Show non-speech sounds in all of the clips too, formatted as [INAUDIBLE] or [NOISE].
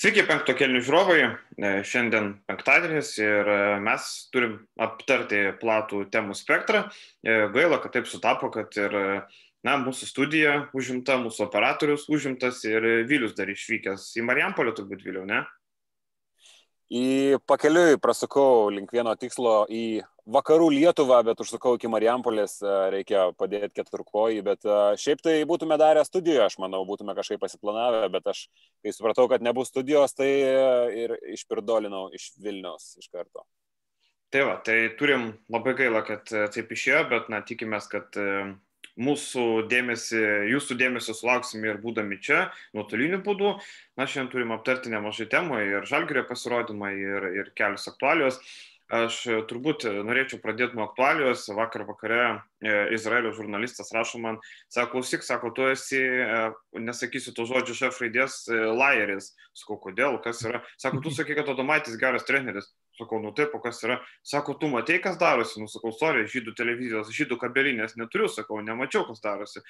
Sveiki, penkto kelnių žiūrovai. E, šiandien penktadienis ir e, mes turim aptarti platų temų spektrą. E, gaila, kad taip sutapo, kad ir na, mūsų studija užimta, mūsų operatorius užimtas ir Vilius dar išvykęs į Marijampolę, turbūt vėliau, ne? Į pakeliui prasukau link vieno tikslo į vakarų Lietuvą, bet užsukau iki Marijampolės, e, reikia padėti keturkojį, bet e, šiaip tai būtume darę studijoje, aš manau, būtume kažkaip pasiplanavę, bet aš, kai supratau, kad nebus studijos, tai e, ir išpirdolinau iš Vilnius iš karto. Tai va, tai turim labai gaila, kad taip išėjo, bet na, tikimės, kad mūsų dėmesį, jūsų dėmesio sulauksime ir būdami čia, nuotoliniu būdu. Na, šiandien turim aptarti nemažai temų ir žalgerio pasirodymą, ir, ir kelios aktualios. Aš turbūt norėčiau pradėti nuo aktualijos. Vakar vakare e, Izraelio žurnalistas rašo man, sako, klausyk, sako, tu esi, e, nesakysiu to žodžio šef raidės, e, lajeris. Sakau, kodėl, kas yra. Sako, tu [LAUGHS] sakai, kad Odomaitis geras treneris. Sakau, nu taip, o kas yra? Sako, tu matei, kas darosi? Nu, sakau, sorry, žydų televizijos, žydų kabelinės neturiu, sakau, nemačiau, kas darosi.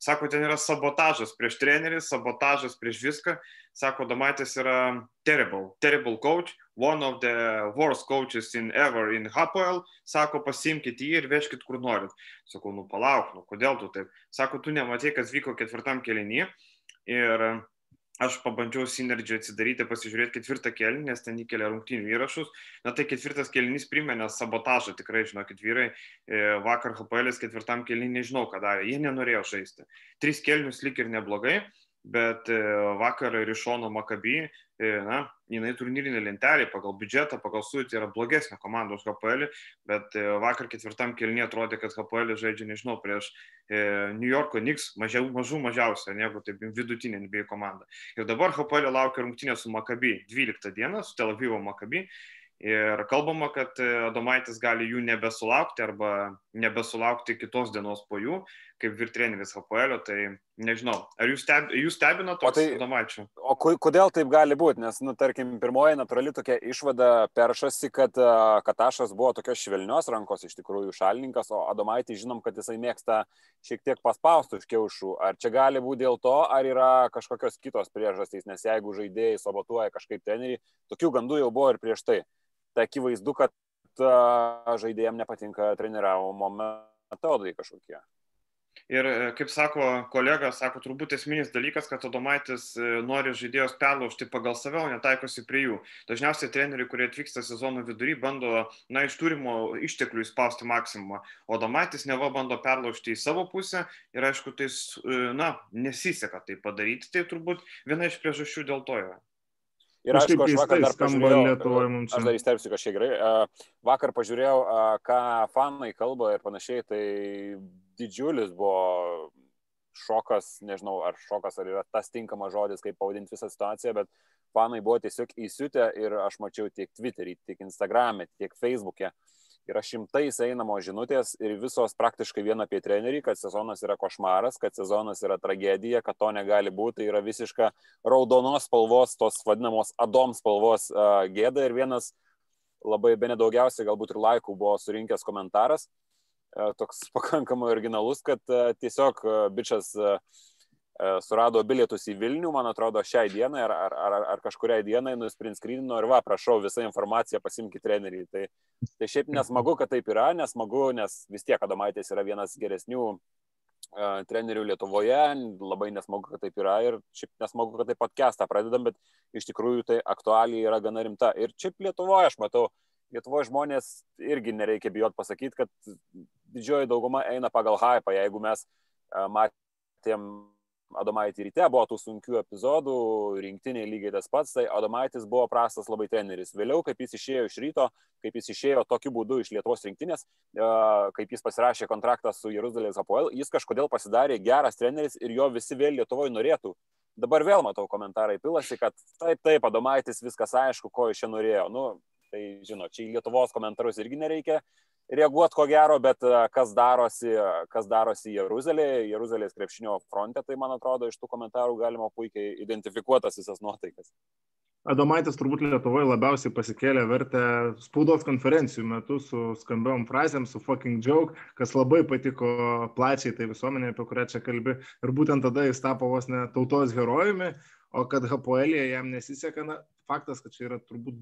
Sako, ten yra sabotažas prieš trenerį, sabotažas prieš viską. Sako, Damaitis yra terrible, terrible coach, one of the worst coaches in ever in Hapoel. Sako, pasimkite jį ir vežkite kur norit. Sakau, nu palauk, nu kodėl tu taip? Sako, tu nematei, kas vyko ketvirtam kelinį. Ir aš pabandžiau Synergy atsidaryti, pasižiūrėti ketvirtą kelnį, nes ten įkelia rungtynių įrašus. Na tai ketvirtas kelnys primenė sabotažą, tikrai žinokit, vyrai. E, vakar HPL ketvirtam kelnį nežinau, ką darė, jie nenorėjo žaisti. Tris kelnius lik ir neblogai, bet e, vakar Rišono Makabi, e, na, jinai turnyrinė lentelė pagal biudžetą, pagal sudėtį yra blogesnė komanda už HPL, bet e, vakar ketvirtam kelnie atrodė, kad HPL žaidžia, nežinau, prieš New Yorko Knicks mažiau, mažų mažiausia negu taip vidutinė NBA komanda. Ir dabar HPL laukia rungtynė su Makabi 12 dieną, su Tel Avivo Makabi. Ir kalbama, kad Adomaitis gali jų nebesulaukti arba nebesulaukti kitos dienos po jų, kaip virtreneris HPL, tai nežinau, ar jūs, steb, jūs stebino to tai, Adomaičio? O kodėl taip gali būti? Nes, nu, tarkim, pirmoji natūrali tokia išvada peršasi, kad Katašas buvo tokios švelnios rankos iš tikrųjų šalininkas, o Adomaitį žinom, kad jisai mėgsta šiek tiek paspaustų iš kiaušų. Ar čia gali būti dėl to, ar yra kažkokios kitos priežastys, nes jeigu žaidėjai sabotuoja kažkaip tenerį, tokių gandų jau buvo ir prieš tai. Tai akivaizdu, kad žaidėjams nepatinka treniravimo metodai kažkokie. Ir kaip sako kolega, sako, turbūt esminis dalykas, kad Adomaitis e, nori žaidėjus perlaužti pagal save, o netaikosi prie jų. Dažniausiai treneriai, kurie atvyksta sezono vidury, bando, na, iš turimo išteklių įspausti maksimumą, o Adomaitis neva bando perlaužti į savo pusę ir aišku, tai, na, nesiseka tai padaryti, tai turbūt viena iš priežasčių dėl to yra. Ir aišku, aš vakar dar pažiūrėjau, aš dar įsterpsiu kažkiek gerai, vakar pažiūrėjau, ką fanai kalba ir panašiai, tai didžiulis buvo šokas, nežinau, ar šokas, ar yra tas tinkamas žodis, kaip pavadinti visą situaciją, bet fanai buvo tiesiog įsiutę ir aš mačiau tiek Twitter'į, tiek Instagram'e, tiek Facebook'e. Yra šimtais einamos žinutės ir visos praktiškai vien apie trenerį, kad sezonas yra košmaras, kad sezonas yra tragedija, kad to negali būti, tai yra visiška raudonos spalvos, tos vadinamos adom spalvos uh, gėda. Ir vienas labai be nedaugiausiai galbūt ir laikų buvo surinkęs komentaras, uh, toks [LAUGHS] pakankamai originalus, kad uh, tiesiog uh, bičias uh, surado bilietus į Vilnių, man atrodo, šiai dienai ar, ar, ar, ar kažkuriai dienai nusprinskrydino ir va, prašau, visą informaciją pasimkite treneriui. Tai, tai šiaip nesmagu, kad taip yra, nesmagu, nes vis tiek Adomaitis yra vienas geresnių uh, trenerių Lietuvoje, labai nesmagu, kad taip yra ir šiaip nesmagu, kad taip podcastą pradedam, bet iš tikrųjų tai aktualiai yra gana rimta. Ir šiaip Lietuvoje aš matau, Lietuvoje žmonės irgi nereikia bijot pasakyti, kad didžioji dauguma eina pagal hypą, jeigu mes uh, matėm Adomaitis ryte buvo tų sunkių epizodų, rinktiniai lygiai tas pats, tai Adomaitis buvo prastas labai treneris. Vėliau, kaip jis išėjo iš ryto, kaip jis išėjo tokiu būdu iš Lietuvos rinktinės, kaip jis pasirašė kontraktą su Jeruzalės Apoel, jis kažkodėl pasidarė geras treneris ir jo visi vėl Lietuvoje norėtų. Dabar vėl matau komentarai pilasi, kad taip, taip, Adomaitis viskas aišku, ko iš čia norėjo. Nu, tai žinot, čia į Lietuvos komentarus irgi nereikia reaguoti ko gero, bet e, kas darosi, kas darosi Jeruzalėje, Jeruzalės krepšinio fronte, tai man atrodo iš tų komentarų galima puikiai identifikuotas visas nuotaikas. Adomaitis turbūt Lietuvoje labiausiai pasikėlė vertę spaudos konferencijų metu su skambiom frazėm, su fucking joke, kas labai patiko plačiai tai visuomenė, apie kurią čia kalbi. Ir būtent tada jis tapo vos ne tautos herojumi, o kad Hapoelėje jam nesiseka, na, faktas, kad čia yra turbūt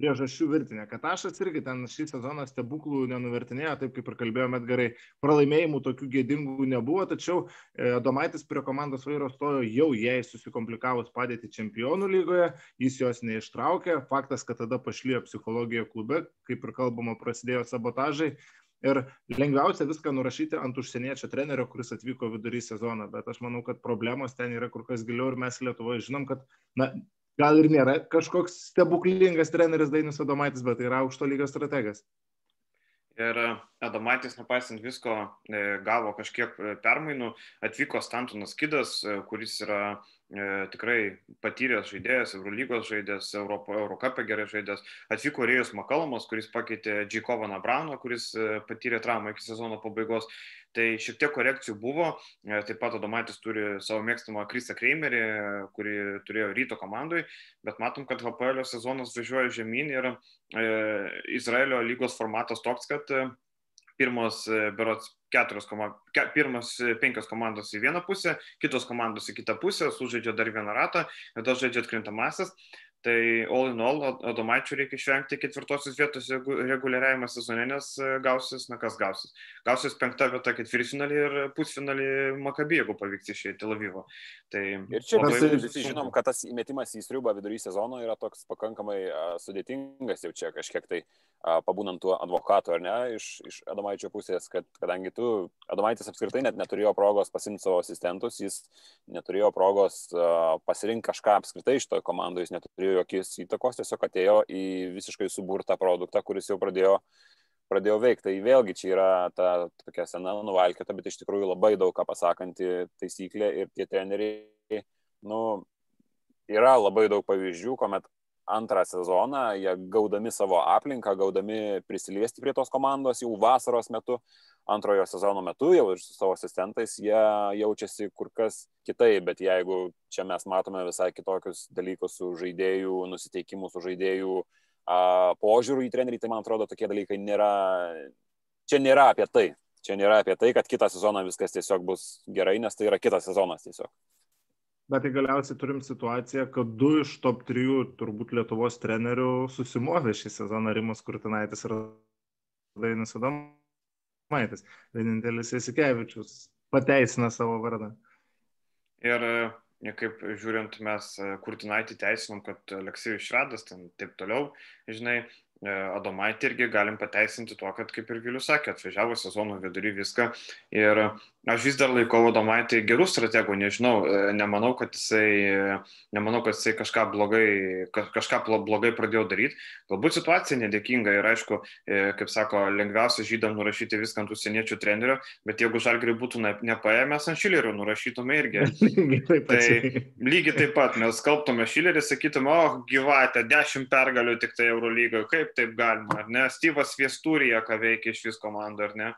priežasčių virtinė. Katašas irgi ten šį sezoną stebuklų nenuvertinėjo, taip kaip ir kalbėjome gerai, pralaimėjimų tokių gėdingų nebuvo, tačiau e, Domaitis prie komandos vairo stojo jau jai susikomplikavus padėti čempionų lygoje, jis jos neištraukė, faktas, kad tada pašlyjo psichologija klube, kaip ir kalbama, prasidėjo sabotažai. Ir lengviausia viską nurašyti ant užsieniečio trenerio, kuris atvyko vidury sezoną, bet aš manau, kad problemos ten yra kur kas giliau ir mes Lietuvoje žinom, kad na, gal ir nėra kažkoks stebuklingas treneris Dainis Adomaitis, bet tai yra aukšto lygio strategas. Ir Adomaitis, nepaisant visko, e, gavo kažkiek e, permainų, atvyko Stantonas Kidas, e, kuris yra e, tikrai patyręs žaidėjas, Eurolygos žaidėjas, Europo, Eurocapė gerai žaidėjas, atvyko Rėjus Makalomas, kuris pakeitė Džikovaną Brauną, kuris patyrė traumą iki sezono pabaigos. Tai šiek tiek korekcijų buvo, e, taip pat Adomaitis turi savo mėgstamą Kristą Kreimerį, kurį turėjo ryto komandai, bet matom, kad HPL sezonas važiuoja žemyn ir e, Izraelio lygos formatas toks, kad e, pirmos, e, berots, keturios komandos, ke, pirmas penkios komandos į vieną pusę, kitos komandos į kitą pusę, sužaidžia dar vieną ratą, tada žaidžia atkrintamasis. Tai all in all, Adomaičių reikia išvengti ketvirtosios vietos reguliariavimo sezone, nes e, gausis, na kas gausis. Gausis penkta vieta ketvirtfinalį ir pusfinalį Makabį, jeigu pavyks iš Tel Avivo. Tai ir čia labai, visi, visi žinom, kad tas įmetimas į striubą vidury sezono yra toks pakankamai uh, sudėtingas jau čia kažkiek tai pabūnant tuo advokatu, ar ne, iš, iš Adomaičio pusės, kad kadangi tu, Adomaitis apskritai net neturėjo progos pasimti savo asistentus, jis neturėjo progos pasirinkti kažką apskritai iš to komandoje, jis neturėjo neturėjo jokios įtakos, tiesiog atėjo į visiškai suburtą produktą, kuris jau pradėjo, pradėjo veikti. Tai vėlgi čia yra ta tokia sena nuvalkėta, bet iš tikrųjų labai daug ką pasakanti taisyklė ir tie treneriai, nu, yra labai daug pavyzdžių, kuomet antrą sezoną, jie gaudami savo aplinką, gaudami prisiliesti prie tos komandos jau vasaros metu, antrojo sezono metu jau ir su savo asistentais jie jaučiasi kur kas kitaip, bet jeigu čia mes matome visai kitokius dalykus su žaidėjų nusiteikimu, su žaidėjų a, požiūrų į trenerį, tai man atrodo tokie dalykai nėra, čia nėra apie tai. Čia nėra apie tai, kad kitą sezoną viskas tiesiog bus gerai, nes tai yra kitas sezonas tiesiog. Bet tai galiausiai turim situaciją, kad du iš top trijų turbūt Lietuvos trenerių susimovė šį sezoną Rimas Kurtinaitis ir Dainis Adomas. Maitis. Vienintelis Jasikevičius pateisina savo vardą. Ir e, kaip žiūrint, mes e, Kurtinaitį teisinom, kad Aleksijus Švedas, ten taip toliau, žinai, Adomaitį irgi galim pateisinti tuo, kad kaip ir Vilius sakė, atvažiavo sezono vidury viską. Ir aš vis dar laikau Adomaitį gerų strategų, nežinau, e, nemanau, kad jisai, nemanau, kad jisai kažką blogai, kažką blogai pradėjo daryti. Galbūt situacija nedėkinga ir aišku, e, kaip sako, lengviausia žydam nurašyti viską ant užsieniečių trenerių, bet jeigu žalgriai būtų nepaėmęs ant šilerių, nurašytume irgi. [LAUGHS] tai lygiai taip pat mes skalbtume šilerį, sakytume, o gyvatė, dešimt pergalių tik tai Eurolygoje, kaip kaip taip galima, ar ne? Styvas Viestūrija, ką veikia iš vis komandų, ar ne?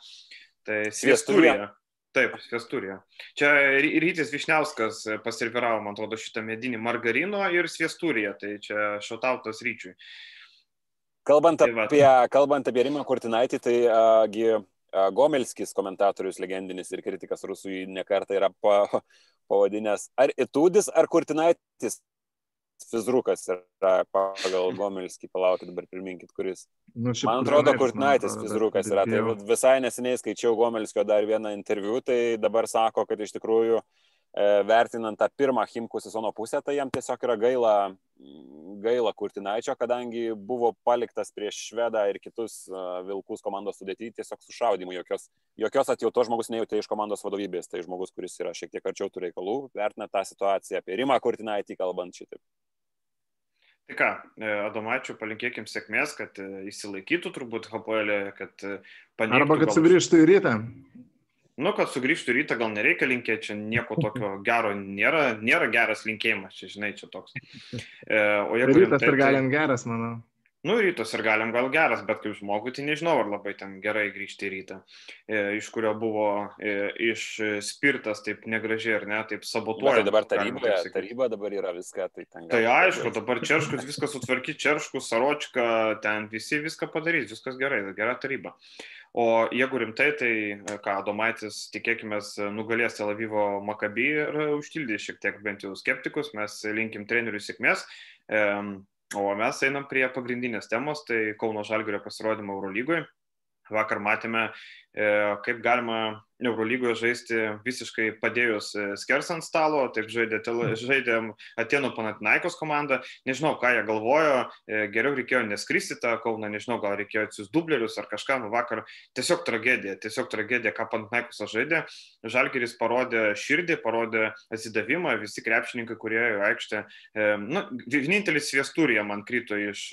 Tai Viestūrija. Taip, Sviestūrija. Čia Rytis Višniauskas pasirviravo, man atrodo, šitą medinį margarino ir Sviestūriją, tai čia šautautas ryčiui. Kalbant tai apie, kalbant apie Rimą Kurtinaitį, tai agi, uh, Gomelskis, komentatorius legendinis ir kritikas rusų, nekartą yra pa, pavadinęs ar Itūdis, ar Kurtinaitis fizrukas yra pagal Gomelskį, palaukit dabar priminkit, kuris. Nu, man atrodo, Kurtinaitis fizrukas yra. Tai visai neseniai skaičiau Gomelskio dar vieną interviu, tai dabar sako, kad iš tikrųjų e, vertinant tą pirmą Himkų sezono pusę, tai jam tiesiog yra gaila, gaila Kurtinaičio, kadangi buvo paliktas prieš Švedą ir kitus uh, Vilkus komandos sudėti tiesiog sušaudimu, jokios, jokios atjautos žmogus nejutė iš komandos vadovybės, tai žmogus, kuris yra šiek tiek arčiau tų reikalų, vertina tą situaciją apie Rimą Kurtinaitį kalbant šitaip. Tai ką, e, Adomaičiu palinkėkim sėkmės, kad įsilaikytų e, turbūt HPL, kad e, paneigtų. Arba kad gal... sugrįžtų į rytą. Nu, kad sugrįžtų į rytą gal nereikia linkėti, čia nieko tokio [LAUGHS] gero nėra, nėra geras linkėjimas, čia žinai, čia toks. E, o jeigu... Rytas rimtai, ir galim tai... geras, manau. Nu, rytos ir galim gal geras, bet kaip žmogui, tai nežinau, ar labai ten gerai grįžti į rytą, e, iš kurio buvo e, išspirtas taip negražiai ar ne, taip sabotuoja. Tai dabar taryba, taryba dabar yra viską, tai ten. Tai aišku, dabar Čerškus [LAUGHS] viskas sutvarkyti, Čerškus, Saročka, ten visi viską padarys, viskas gerai, gera taryba. O jeigu rimtai, tai ką, Domaitis, tikėkime, nugalės Tel Avivo Makabį ir užtildys šiek tiek bent jau skeptikus, mes linkim treneriui sėkmės. O mes einam prie pagrindinės temos, tai Kauno Žalgirio pasirodymo Eurolygoje. Vakar matėme, e, kaip galima Eurolygoje žaisti visiškai padėjus e, skers ant stalo, taip žaidė, žaidėm Atenų Panatinaikos komandą, nežinau, ką jie galvojo, e, geriau reikėjo neskristi tą Kauną, nežinau, gal reikėjo atsiųs dublerius ar kažką, nu vakar tiesiog tragedija, tiesiog tragedija, ką Panatinaikos žaidė. Žalgeris parodė širdį, parodė atsidavimą, visi krepšininkai, kurie į aikštę, nu, vienintelis sviesturija man krito iš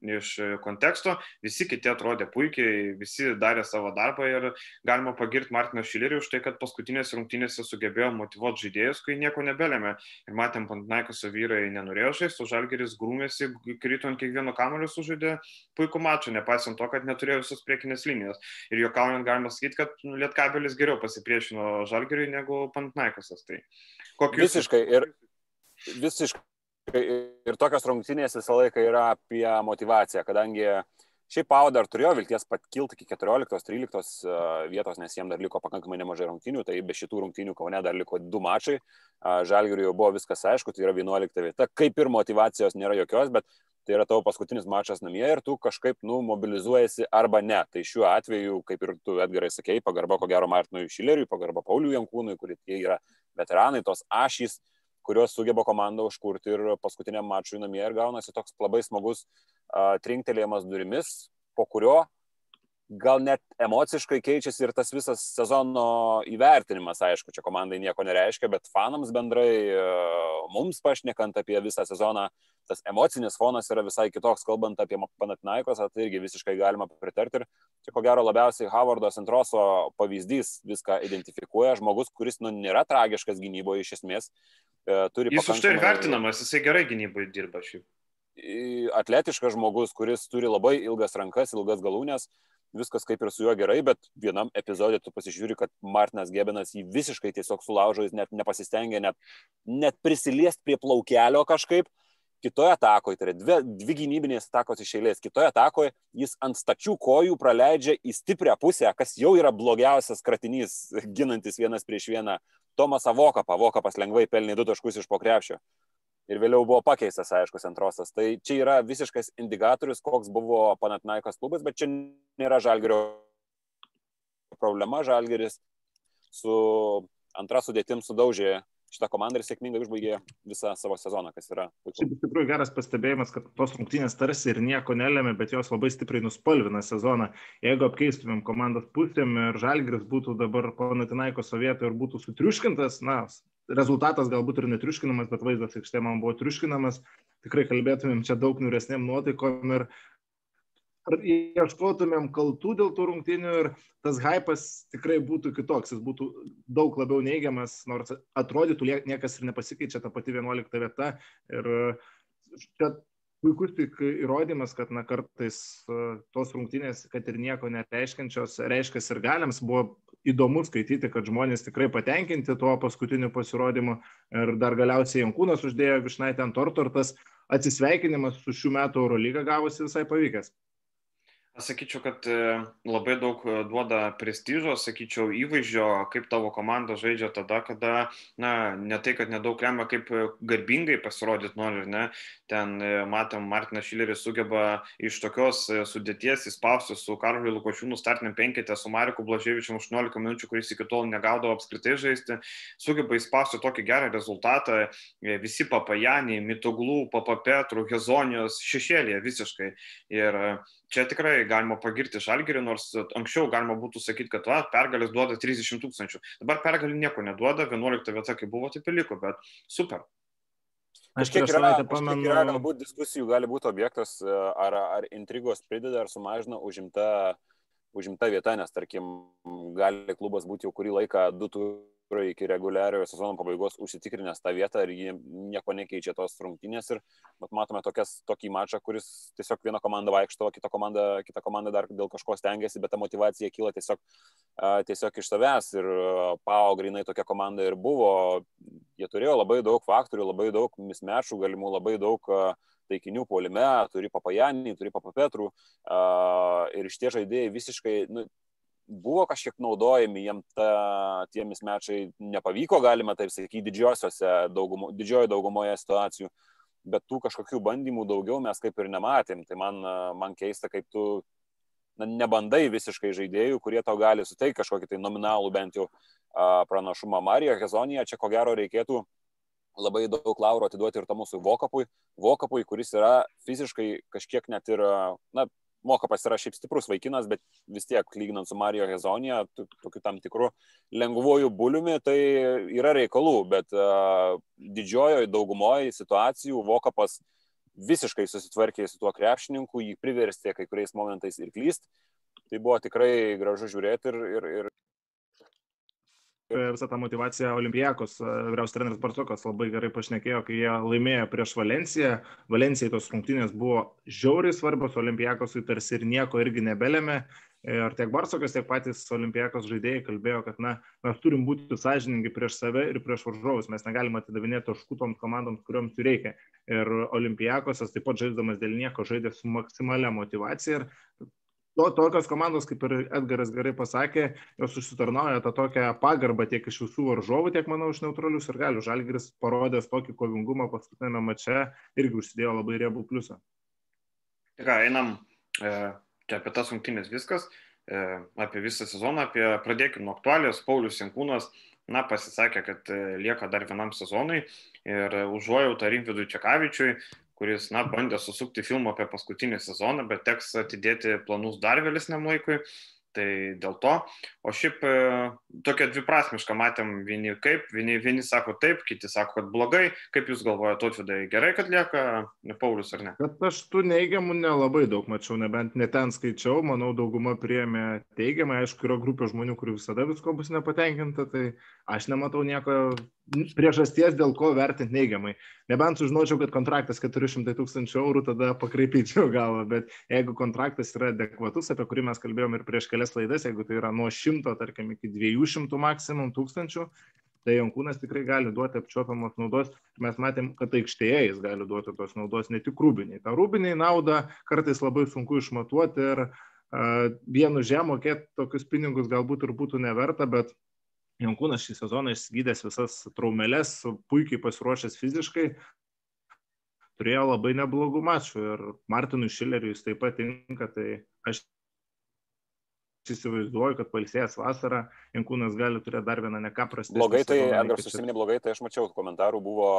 iš konteksto, visi kiti atrodė puikiai, visi darė savo darbą ir galima pagirti Martiną Šilerį už tai, kad paskutinėse rungtynėse sugebėjo motivuoti žaidėjus, kai nieko nebelėmė. Ir matėm, Pantnaikoso vyrai nenorėjo žaisti, o Žalgeris grūmėsi, krito ant kiekvieno kamelio sužaidė puikų mačą, nepaisant to, kad neturėjo visos priekinės linijos. Ir juokaujant galima sakyti, kad Lietkabelis geriau pasipriešino Žalgeriui negu Pantnaikosas. Tai kokius... Visiškai. Ir visiškai ir tokios rungtynės visą laiką yra apie motivaciją, kadangi šiaip Pau dar turėjo vilties pat kilti iki 14-13 e, vietos, nes jiem dar liko pakankamai nemažai rungtynių, tai be šitų rungtynių Kaune dar liko du mačai, Žalgiriui jau buvo viskas aišku, tai yra 11 vieta, kaip ir motivacijos nėra jokios, bet tai yra tavo paskutinis mačas namie ir tu kažkaip, nu, mobilizuojasi arba ne. Tai šiuo atveju, kaip ir tu Edgarai sakėjai, pagarba ko gero Martinui Šileriui, pagarba Pauliui Jankūnui, kurie tie yra veteranai, tos ašys, kurios sugeba komandą užkurti ir paskutiniam mačui namie ir gaunasi toks labai smagus uh, trinktelėjimas durimis, po kurio gal net emociškai keičiasi ir tas visas sezono įvertinimas, aišku, čia komandai nieko nereiškia, bet fanams bendrai, mums pašnekant apie visą sezoną, tas emocinis fonas yra visai kitoks, kalbant apie Panatinaikos, tai irgi visiškai galima pritarti. Ir čia ko gero labiausiai Howardo Centroso pavyzdys viską identifikuoja, žmogus, kuris nu, nėra tragiškas gynyboje iš esmės. E, turi Jis už tai ir vertinamas, jisai gerai gynyboje dirba šiaip atletiškas žmogus, kuris turi labai ilgas rankas, ilgas galūnės, viskas kaip ir su juo gerai, bet vienam epizodė tu pasižiūri, kad Martinas Gebenas jį visiškai tiesiog sulaužo, jis net nepasistengė net, net prisiliesti prie plaukelio kažkaip. Kitoje atakoje, tai yra dvi, dvi gynybinės atakos iš eilės, kitoje atakoje jis ant stačių kojų praleidžia į stiprią pusę, kas jau yra blogiausias kratinys, ginantis vienas prieš vieną Tomas Avokapą. Avokapas lengvai pelnė du taškus iš pokrepšio ir vėliau buvo pakeistas, aišku, Centrosas. Tai čia yra visiškas indikatorius, koks buvo Panatnaikos klubas, bet čia nėra Žalgerio problema. Žalgeris su antra sudėtim sudaužė šitą komandą ir sėkmingai užbaigė visą savo sezoną, kas yra. Šiaip iš tikrųjų geras pastebėjimas, kad tos rungtynės tarsi ir nieko nelėmė, bet jos labai stipriai nuspalvina sezoną. Jeigu apkeistumėm komandos pusėm ir Žalgris būtų dabar Panatinaiko sovietų ir būtų sutriuškintas, na, rezultatas galbūt ir netriuškinamas, bet vaizdas aikštė man buvo triuškinamas, tikrai kalbėtumėm čia daug niuresnėm nuotaikom ir ar ieškotumėm kaltų dėl tų rungtynių ir tas hypas tikrai būtų kitoks, jis būtų daug labiau neigiamas, nors atrodytų niekas ir nepasikeičia ta pati 11 vieta. Ir čia puikus tik įrodymas, kad na, kartais tos rungtynės, kad ir nieko nereiškiančios, reiškia ir galiams, buvo įdomu skaityti, kad žmonės tikrai patenkinti tuo paskutiniu pasirodymu ir dar galiausiai Jankūnas uždėjo višnaitę ant torto ir tas atsisveikinimas su šių metų Eurolyga gavosi visai pavykęs. Aš sakyčiau, kad e, labai daug e, duoda prestižo, sakyčiau, įvaizdžio, kaip tavo komanda žaidžia tada, kada, na, ne tai, kad nedaug lemia, kaip e, garbingai pasirodyti nori, ne. Ten matom, Martinas Šileris sugeba iš tokios sudėties įspausti su Karoliu Lukošiūnu startiniam penketę, su Mariku Blaževičiu 18 minučių, kuris iki tol negaudavo apskritai žaisti, sugeba įspausti tokį gerą rezultatą, visi papajaniai, mitoglų, papapetrų, hezonijos šešėlėje visiškai. Ir čia tikrai galima pagirti Žalgirį, nors anksčiau galima būtų sakyti, kad va, pergalės duoda 30 tūkstančių. Dabar pergalė nieko neduoda, 11 vieta kaip buvo, taip ir liko, bet super. Aš kiek yra, pamenu... yra galbūt diskusijų, gali būti objektas, ar, ar intrigos prideda, ar sumažina užimta, užimta vieta, nes tarkim, gali klubas būti jau kurį laiką du iki reguliariojo sezono pabaigos užsitikrinęs tą vietą ir jie nieko nekeičia tos rungtynės. Ir mat, matome tokias, tokį mačą, kuris tiesiog viena komanda vaikšto, kita komanda, kita komanda dar dėl kažko stengiasi, bet ta motivacija kyla tiesiog, tiesiog iš savęs. Ir Pau grinai tokia komanda ir buvo. Jie turėjo labai daug faktorių, labai daug mismečų galimų, labai daug taikinių puolime, turi papajanį, turi papapetrų ir iš tie žaidėjai visiškai, nu, buvo kažkiek naudojami, jiem ta, tie mismečiai nepavyko, galima taip sakyti, didžiosiose daugumo, didžiojo daugumoje situacijų, bet tų kažkokių bandymų daugiau mes kaip ir nematėm. Tai man, man keista, kaip tu na, nebandai visiškai žaidėjų, kurie tau gali suteikti kažkokį tai nominalų bent jau a, pranašumą. Marija Hezonija čia ko gero reikėtų labai daug lauro atiduoti ir tam mūsų Vokapui, Vokapui, kuris yra fiziškai kažkiek net ir, na, Mokapas yra šiaip stiprus vaikinas, bet vis tiek, lyginant su Mario Hezonija, tokiu tam tikru lengvuoju buliumi, tai yra reikalų, bet uh, didžiojoje daugumoje situacijų Vokapas visiškai susitvarkė su tuo krepšininku, jį priverstė kai kuriais momentais ir klyst. Tai buvo tikrai gražu žiūrėti ir, ir, ir visą tą motivaciją Olimpijakos, vyriausias treneris Bartokas labai gerai pašnekėjo, kai jie laimėjo prieš Valenciją. Valencijai tos rungtynės buvo žiauriai svarbios, Olimpijakosui tarsi ir nieko irgi nebelėmė. Ir tiek Barsokas, tiek patys Olimpijakos žaidėjai kalbėjo, kad na, mes turim būti sąžininkai prieš save ir prieš varžovus. Mes negalime atidavinėti taškų toms komandoms, kuriuoms jų reikia. Ir Olimpijakosas taip pat žaiddamas dėl nieko žaidė su maksimalia motivacija. Ir to, tokios komandos, kaip ir Edgaras gerai pasakė, jos užsitarnauja tą tokią pagarbą tiek iš visų varžovų, tiek, manau, iš neutralius ir galių. Žalgiris parodęs tokį kovingumą paskutinėme mače irgi užsidėjo labai riebų pliusą. Tai ką, einam e, čia apie tas rungtynės viskas, e, apie visą sezoną, apie pradėkime nuo aktualijos. Paulius Jankūnas, na, pasisakė, kad e, lieka dar vienam sezonui ir užuojautą Rimvidui Čekavičiui, kuris, na, bandė susukti filmą apie paskutinį sezoną, bet teks atidėti planus dar vėlesniam laikui. Tai dėl to, o šiaip e, tokia dviprasmiška matėm vieni kaip, vieni, vieni sako taip, kiti sako, kad blogai. Kaip Jūs galvojate, Totvidai, gerai, kad lieka Paulius ar ne? Bet aš tų neigiamų nelabai daug mačiau, nebent neten skaičiau, manau, dauguma priėmė teigiamą, aišku, yra grupė žmonių, kurių visada visko bus nepatenkinta, tai aš nematau nieko priežasties, dėl ko vertinti neigiamai. Nebent sužinočiau, kad kontraktas 400 tūkstančių eurų, tada pakreipyčiau galvą, bet jeigu kontraktas yra adekvatus, apie kurį mes kalbėjom ir prieš kelias laidas, jeigu tai yra nuo 100, tarkim, iki 200 maksimum tūkstančių, tai Jankūnas tikrai gali duoti apčiopiamos naudos. Mes matėm, kad aikštėje jis gali duoti tos naudos, ne tik rūbiniai. Ta rūbiniai naudą kartais labai sunku išmatuoti ir uh, vienu žemokėti tokius pinigus galbūt ir būtų neverta, bet Jankūnas šį sezoną išsigydęs visas traumelės, puikiai pasiruošęs fiziškai, turėjo labai neblogų mačų ir Martinui Šileriui jis taip pat tinka, tai aš įsivaizduoju, kad palsėjęs vasarą, Jankūnas gali turėti dar vieną neką prastesnį. Blogai, tai Edgaras užsiminė blogai, tai aš mačiau komentarų buvo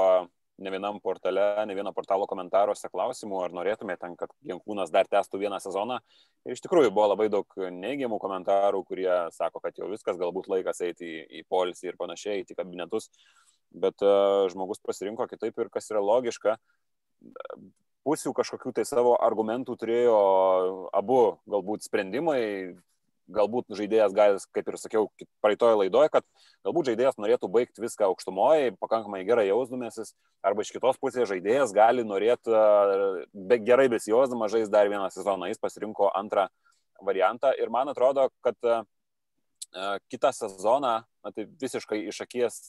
ne vienam portale, ne vieno portalo komentaruose klausimų, ar norėtumėte, kad Jankūnas dar testų vieną sezoną. Ir iš tikrųjų buvo labai daug neigiamų komentarų, kurie sako, kad jau viskas, galbūt laikas eiti į, į polisį ir panašiai, į kabinetus. Bet uh, žmogus pasirinko kitaip ir kas yra logiška. Pusių kažkokių tai savo argumentų turėjo abu galbūt sprendimai, galbūt žaidėjas gali, kaip ir sakiau, praeitoje laidoje, kad galbūt žaidėjas norėtų baigti viską aukštumoje, pakankamai gerai jausdamasis, arba iš kitos pusės žaidėjas gali norėti be, gerai besijausdamas žaisti dar vieną sezoną. Jis pasirinko antrą variantą ir man atrodo, kad kitą sezoną, na, tai visiškai iš akies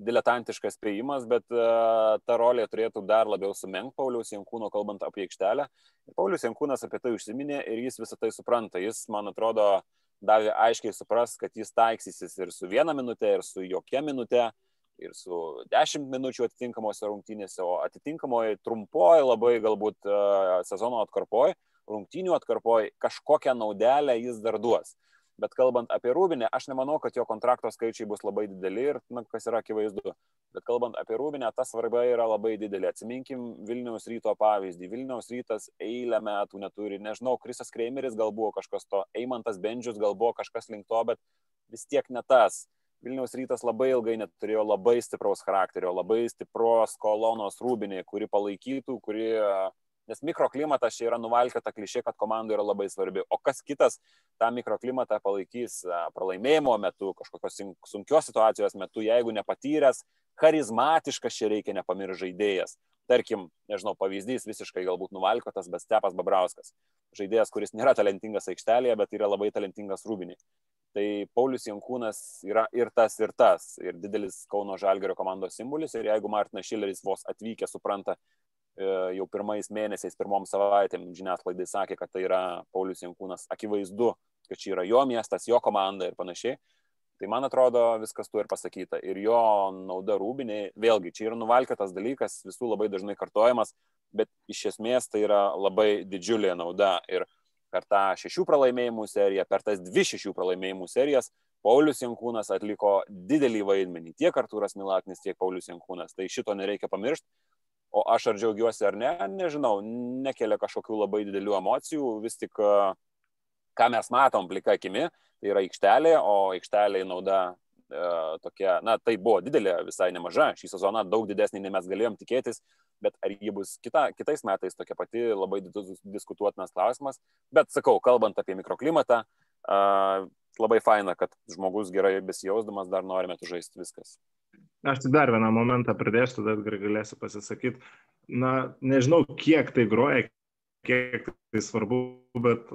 diletantiškas spėjimas, bet ta rolė turėtų dar labiau sumenk Paulius Jankūno, kalbant apie aikštelę. Paulius Jankūnas apie tai užsiminė ir jis visą tai supranta. Jis, man atrodo, uh, davė aiškiai supras, kad jis taiksysis ir su viena minutė, ir su jokia minutė, ir su dešimt minučių atitinkamose rungtynėse, o atitinkamoje trumpoje labai galbūt uh, sezono atkarpoje, rungtynių atkarpoje kažkokią naudelę jis dar duos. Bet kalbant apie Rūbinę, aš nemanau, kad jo kontrakto skaičiai bus labai dideli ir, na, kas yra akivaizdu. Bet kalbant apie Rūbinę, ta svarba yra labai didelė. Atsiminkim Vilniaus ryto pavyzdį. Vilniaus rytas eilę metų neturi. Nežinau, Krisas Kreimeris gal buvo kažkas to, Eimantas Bendžius gal buvo kažkas link to, bet vis tiek ne tas. Vilniaus rytas labai ilgai neturėjo labai stipraus charakterio, labai stipros kolonos rūbinė, kuri palaikytų, kuri Nes mikroklimatas čia yra nuvalkėta klišė, kad komanda yra labai svarbi. O kas kitas tą mikroklimatą palaikys pralaimėjimo metu, kažkokios sunkios situacijos metu, jeigu nepatyręs, charizmatiškas čia reikia nepamiršti žaidėjas. Tarkim, nežinau, pavyzdys visiškai galbūt nuvalkotas, bet Stepas Babrauskas. Žaidėjas, kuris nėra talentingas aikštelėje, bet yra labai talentingas rūbinį. Tai Paulius Jankūnas yra ir tas, ir tas, ir didelis Kauno Žalgerio komandos simbolis. Ir jeigu Martinas Šileris vos atvykę supranta, jau pirmais mėnesiais, pirmom savaitėm žiniasklaidai sakė, kad tai yra Paulius Jankūnas, akivaizdu, kad čia yra jo miestas, jo komanda ir panašiai. Tai man atrodo, viskas tu ir pasakyta. Ir jo nauda rūbiniai, vėlgi, čia yra nuvalkėtas dalykas, visų labai dažnai kartojamas, bet iš esmės tai yra labai didžiulė nauda. Ir per tą šešių pralaimėjimų seriją, per tas dvi šešių pralaimėjimų serijas, Paulius Jankūnas atliko didelį vaidmenį. Tiek Artūras Milaknis, tiek Paulius Jankūnas. Tai šito nereikia pamiršti. O aš ar džiaugiuosi ar ne, nežinau, nekelia kažkokių labai didelių emocijų. Vis tik, ką mes matom plika akimi, tai yra aikštelė, o aikštelė nauda e, tokia, na, tai buvo didelė, visai nemaža. Šį sezoną daug didesnį, nei mes galėjom tikėtis bet ar ji bus kita, kitais metais tokia pati labai diskutuotinas klausimas. Bet sakau, kalbant apie mikroklimatą, uh, labai faina, kad žmogus gerai besijausdamas dar norime žaisti viskas. Aš tik dar vieną momentą pridėsiu, tada galėsiu pasisakyti. Na, nežinau, kiek tai groja, kiek tai svarbu, bet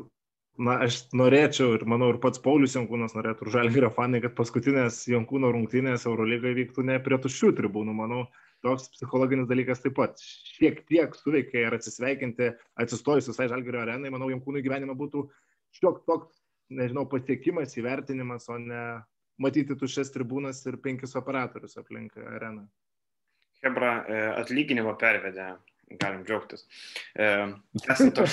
na, aš norėčiau ir manau ir pats Paulius Jankūnas norėtų, ir Žalgirio fanai, kad paskutinės Jankūno rungtynės Eurolygai vyktų ne prie tuščių tribūnų. Manau, toks psichologinis dalykas taip pat šiek tiek suveikia ir atsisveikinti, atsistojus visai žalgerio arenai, manau, jam kūnui gyvenime būtų šiok toks, nežinau, pasiekimas, įvertinimas, o ne matyti tuščias tribūnas ir penkis operatorius aplink areną. Hebra e, atlyginimą pervedė, galim džiaugtis. E, [LAUGHS] to...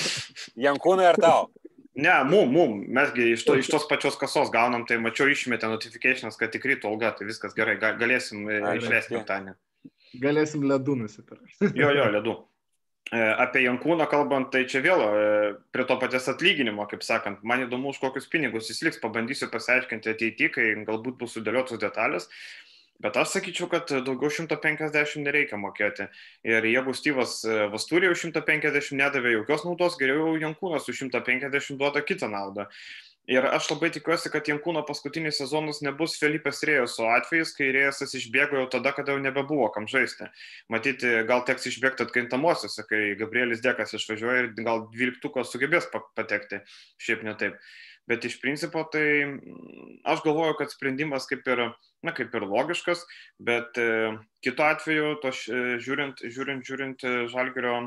Jankūnai ar tau? Ne, mum, mum, mesgi iš, to, iš tos pačios kasos gaunam, tai mačiau išmetę notifikationas, kad tikrai to alga, tai viskas gerai, galėsim e, išleisti penktadienį. Galėsim ledų nusipirkti. jo, jo, ledų. [LAUGHS] E, apie Jankūną kalbant, tai čia vėl e, prie to paties atlyginimo, kaip sakant, man įdomu, už kokius pinigus jis liks, pabandysiu pasiaiškinti ateityje, kai galbūt bus sudėliotos detalės. Bet aš sakyčiau, kad daugiau 150 nereikia mokėti. Ir jeigu Styvas Vastūrė už 150 nedavė jokios naudos, geriau Jankūnas už 150 duoda kitą naudą. Ir aš labai tikiuosi, kad Jankūno paskutinis sezonas nebus Felipės Rėjoso atvejis, kai Rėjosas išbėgo jau tada, kada jau nebebuvo kam žaisti. Matyti, gal teks išbėgti atkintamosiose, kai Gabrielis Dekas išvažiuoja ir gal dvyliktuko sugebės patekti, šiaip ne taip. Bet iš principo tai mm, aš galvoju, kad sprendimas kaip ir, na, kaip ir logiškas, bet e, kitu atveju, to žiūrint, žiūrint, žiūrint e, žalgerio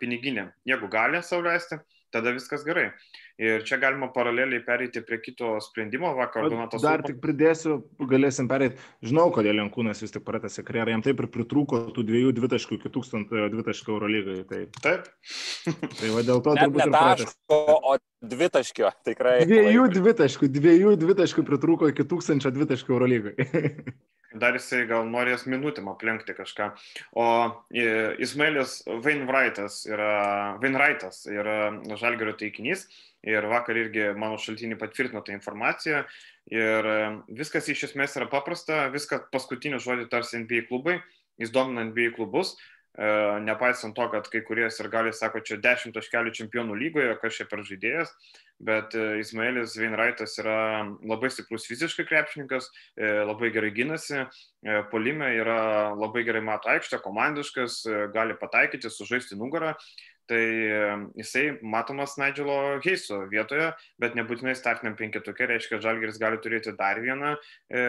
piniginę, jeigu gali sauliaisti, tada viskas gerai. Ir čia galima paraleliai pereiti prie kito sprendimo vakar. Donatas Dar Ulpa... tik pridėsiu, galėsim pereiti. Žinau, kodėl Jankūnas vis tik pratęsė karjerą, jam taip ir pritrūko tų dviejų dvitaškų iki tūkstantojo dvitaškų Eurolygai. Tai... Taip. [LAUGHS] tai va dėl to Net turbūt ir pratęsė. O dvitaškio tikrai. Dviejų dvitaškų, dviejų dvitaškų pritrūko iki tūkstančio dvitaškų Eurolygai. [LAUGHS] Dar jisai gal norės minutėm aplenkti kažką. O Ismailis Vainwrightas yra, Vainwrightas yra Žalgerio taikinys ir vakar irgi mano šaltiniai patvirtino tą informaciją. Ir e, viskas iš esmės yra paprasta, viską paskutinį žodį tarsi NBA klubai, jis domina NBA klubus, e, nepaisant to, kad kai kurie ir gali sako, čia 10 taškelių čempionų lygoje, kas čia per žaidėjas, bet e, Ismailis Veinraitas yra labai stiprus fiziškai krepšininkas, labai gerai gynasi, polime yra labai gerai mato aikštę, komandiškas, gali pataikyti, sužaisti nugarą tai jisai matomas Nigelo Heiso vietoje, bet nebūtinai startiniam penketukė, reiškia, Žalgeris gali turėti dar vieną, e,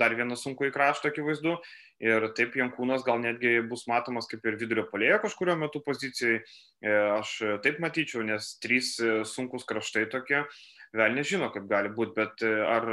dar vieną sunkų į kraštą akivaizdu. Ir taip Jankūnas gal netgi bus matomas kaip ir vidurio polėjo kažkurio metu pozicijai. E, aš taip matyčiau, nes trys e, sunkus kraštai tokie. Vėl nežino, kaip gali būti, bet ar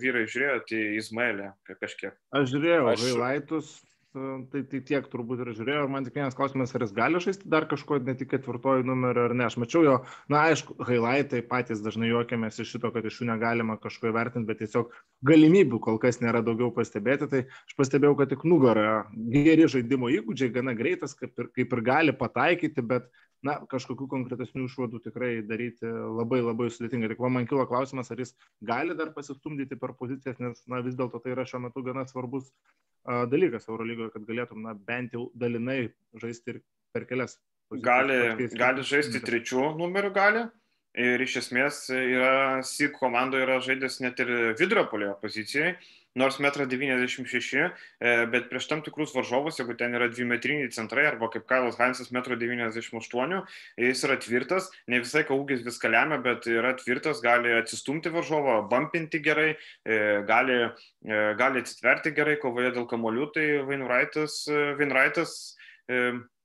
vyrai žiūrėjote į Izmaelį kažkiek? Aš žiūrėjau, aš... Vailaitus, tai, tai tiek turbūt ir žiūrėjau. Ir man tik vienas klausimas, ar jis gali žaisti dar kažko, ne tik ketvirtojų numerių ar ne. Aš mačiau jo, na aišku, highlightai patys dažnai juokiamės iš šito, kad iš jų negalima kažko įvertinti, bet tiesiog galimybių kol kas nėra daugiau pastebėti. Tai aš pastebėjau, kad tik nugarą geri žaidimo įgūdžiai, gana greitas, kaip ir, kaip ir gali pataikyti, bet na, kažkokių konkretesnių išvadų tikrai daryti labai labai sudėtinga. Tik man kilo klausimas, ar jis gali dar pasistumdyti per pozicijas, nes na, vis dėlto tai yra šiuo metu gana svarbus dalykas Eurolygoje, kad galėtum na, bent jau dalinai žaisti ir per kelias gali, gali žaisti trečių numerių, gali. Ir iš esmės yra SIG komandoje yra žaidęs net ir vidurio polio pozicijoje, nors 1,96 m, e, bet prieš tam tikrus varžovus, jeigu ten yra dvimetriniai centrai, arba kaip Kailas Hansas 1,98 m, jis yra tvirtas, ne visai ūgis viską lemia, bet yra tvirtas, gali atsistumti varžovą, bumpinti gerai, e, gali, e, gali atsitverti gerai, kovoje dėl kamolių, tai Vainraitas, Vainraitas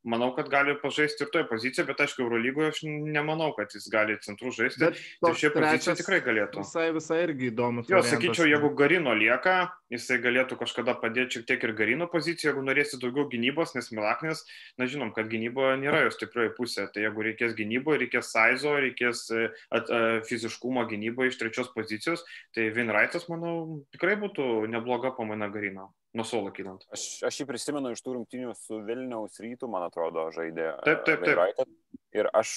manau, kad gali pažaisti ir toje pozicijoje, bet aišku, Eurolygoje aš nemanau, kad jis gali centrų žaisti. Bet tai šia pozicija tikrai galėtų. Visai, visai irgi įdomus. Jo, sakyčiau, jeigu Garino lieka, jisai galėtų kažkada padėti šiek tiek ir Garino poziciją, jeigu norėsi daugiau gynybos, nes Milaknis, na žinom, kad gynyboje nėra jo stiprioji pusė. Tai jeigu reikės gynyboje, reikės Saizo, reikės e, at, at, e, fiziškumo gynyboje iš trečios pozicijos, tai Vinraitas, manau, tikrai būtų nebloga pamaina Garino nuo suolo kylant. Aš, aš jį prisimenu iš tų rungtynių su Vilniaus rytų, man atrodo, žaidė. Taip, taip, taip. Ir aš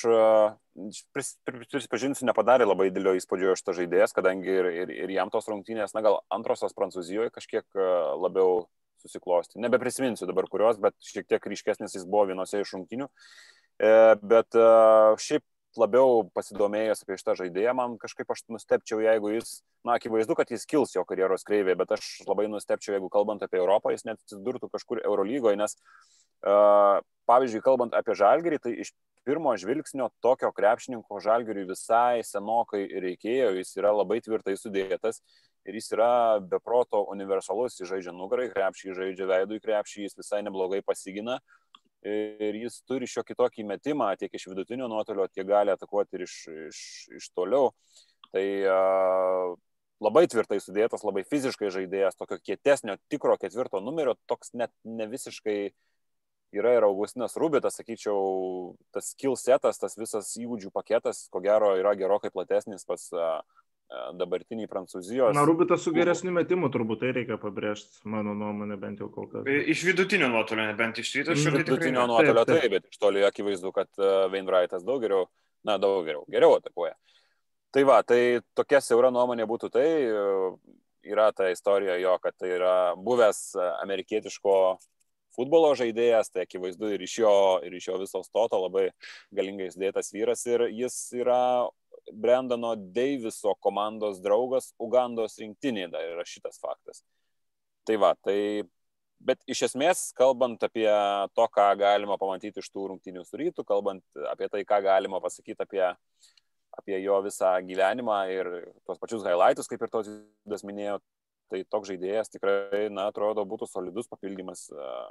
pris, prisipažinsiu, nepadarė labai didelio įspūdžio iš to žaidėjas, kadangi ir, ir, ir jam tos rungtynės, na gal antrosios Prancūzijoje kažkiek labiau susiklosti. Nebeprisiminsiu dabar kurios, bet šiek tiek ryškesnis jis buvo vienose iš rungtynių. E, bet šiaip labiau pasidomėjęs apie šitą žaidėją, man kažkaip aš nustepčiau, jeigu jis, na, akivaizdu, kad jis kils jo karjeros kreivė, bet aš labai nustepčiau, jeigu kalbant apie Europą, jis net atsidurtų kažkur Eurolygoje, nes, uh, pavyzdžiui, kalbant apie Žalgerį, tai iš pirmo žvilgsnio tokio krepšininko Žalgeriui visai senokai reikėjo, jis yra labai tvirtai sudėtas ir jis yra beproto universalus, jis žaidžia nugarai krepšį, žaidžia veidų į krepšį, jis visai neblogai pasigina ir jis turi šiokį tokį metimą tiek iš vidutinio nuotolio, tiek gali atakuoti ir iš, iš, iš toliau. Tai uh, labai tvirtai sudėtas, labai fiziškai žaidėjas, tokio kietesnio, tikro ketvirto numerio, toks net ne visiškai yra ir Augustinas Rubitas, sakyčiau, tas skill setas, tas visas įgūdžių paketas, ko gero, yra gerokai platesnis pas dabartiniai Prancūzijos. Na, Rubitas su geresniu metimu, turbūt tai reikia pabrėžti, mano nuomonė, bent jau kol kas. Iš vidutinio nuotolio, bent iš ryto tiek. Iš vidutinio nuotolio taip, taip, bet iš toli akivaizdu, kad Weinbreitas daug geriau, na, daug geriau, geriau atakuoja. Tai va, tai tokia siaura nuomonė būtų tai, yra ta istorija jo, kad tai yra buvęs amerikietiško futbolo žaidėjas, tai akivaizdu ir iš jo, ir iš jo viso stoto labai galingai įdėtas vyras ir jis yra Brendono Deiviso komandos draugas Ugandos rinktinėje dar yra šitas faktas. Tai va, tai, bet iš esmės, kalbant apie to, ką galima pamatyti iš tų rungtynių su rytų, kalbant apie tai, ką galima pasakyti apie, apie jo visą gyvenimą ir tuos pačius highlightus, kaip ir tos jūs minėjo, tai toks žaidėjas tikrai, na, atrodo, būtų solidus papildymas uh,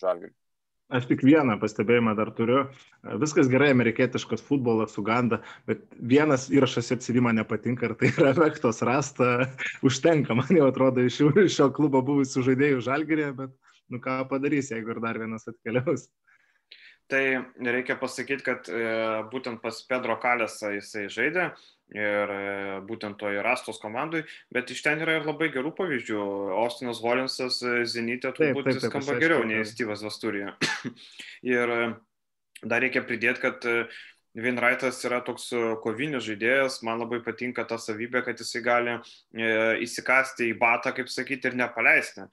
žalgiui. Aš tik vieną pastebėjimą dar turiu. Viskas gerai, amerikietiškas futbolas, Uganda, bet vienas įrašas CV man nepatinka ir tai yra Vektos rasta. Užtenka, man jau atrodo, iš šio klubo buvusių žaidėjų žalgerė, bet nu ką padarys, jeigu ir dar vienas atkeliaus. Tai reikia pasakyti, kad e, būtent pas Pedro Kalėsą jisai žaidė, ir e, būtent toje Rastos komandai, bet iš ten yra ir labai gerų pavyzdžių. Austinas Holinsas e, Zenitė turbūt taip, taip, taip, skamba geriau nei Steve'as Vasturija. [COUGHS] ir e, dar reikia pridėti, kad Vinraitas yra toks kovinis žaidėjas, man labai patinka ta savybė, kad jisai gali įsikasti į batą, kaip sakyti, ir nepaleisti.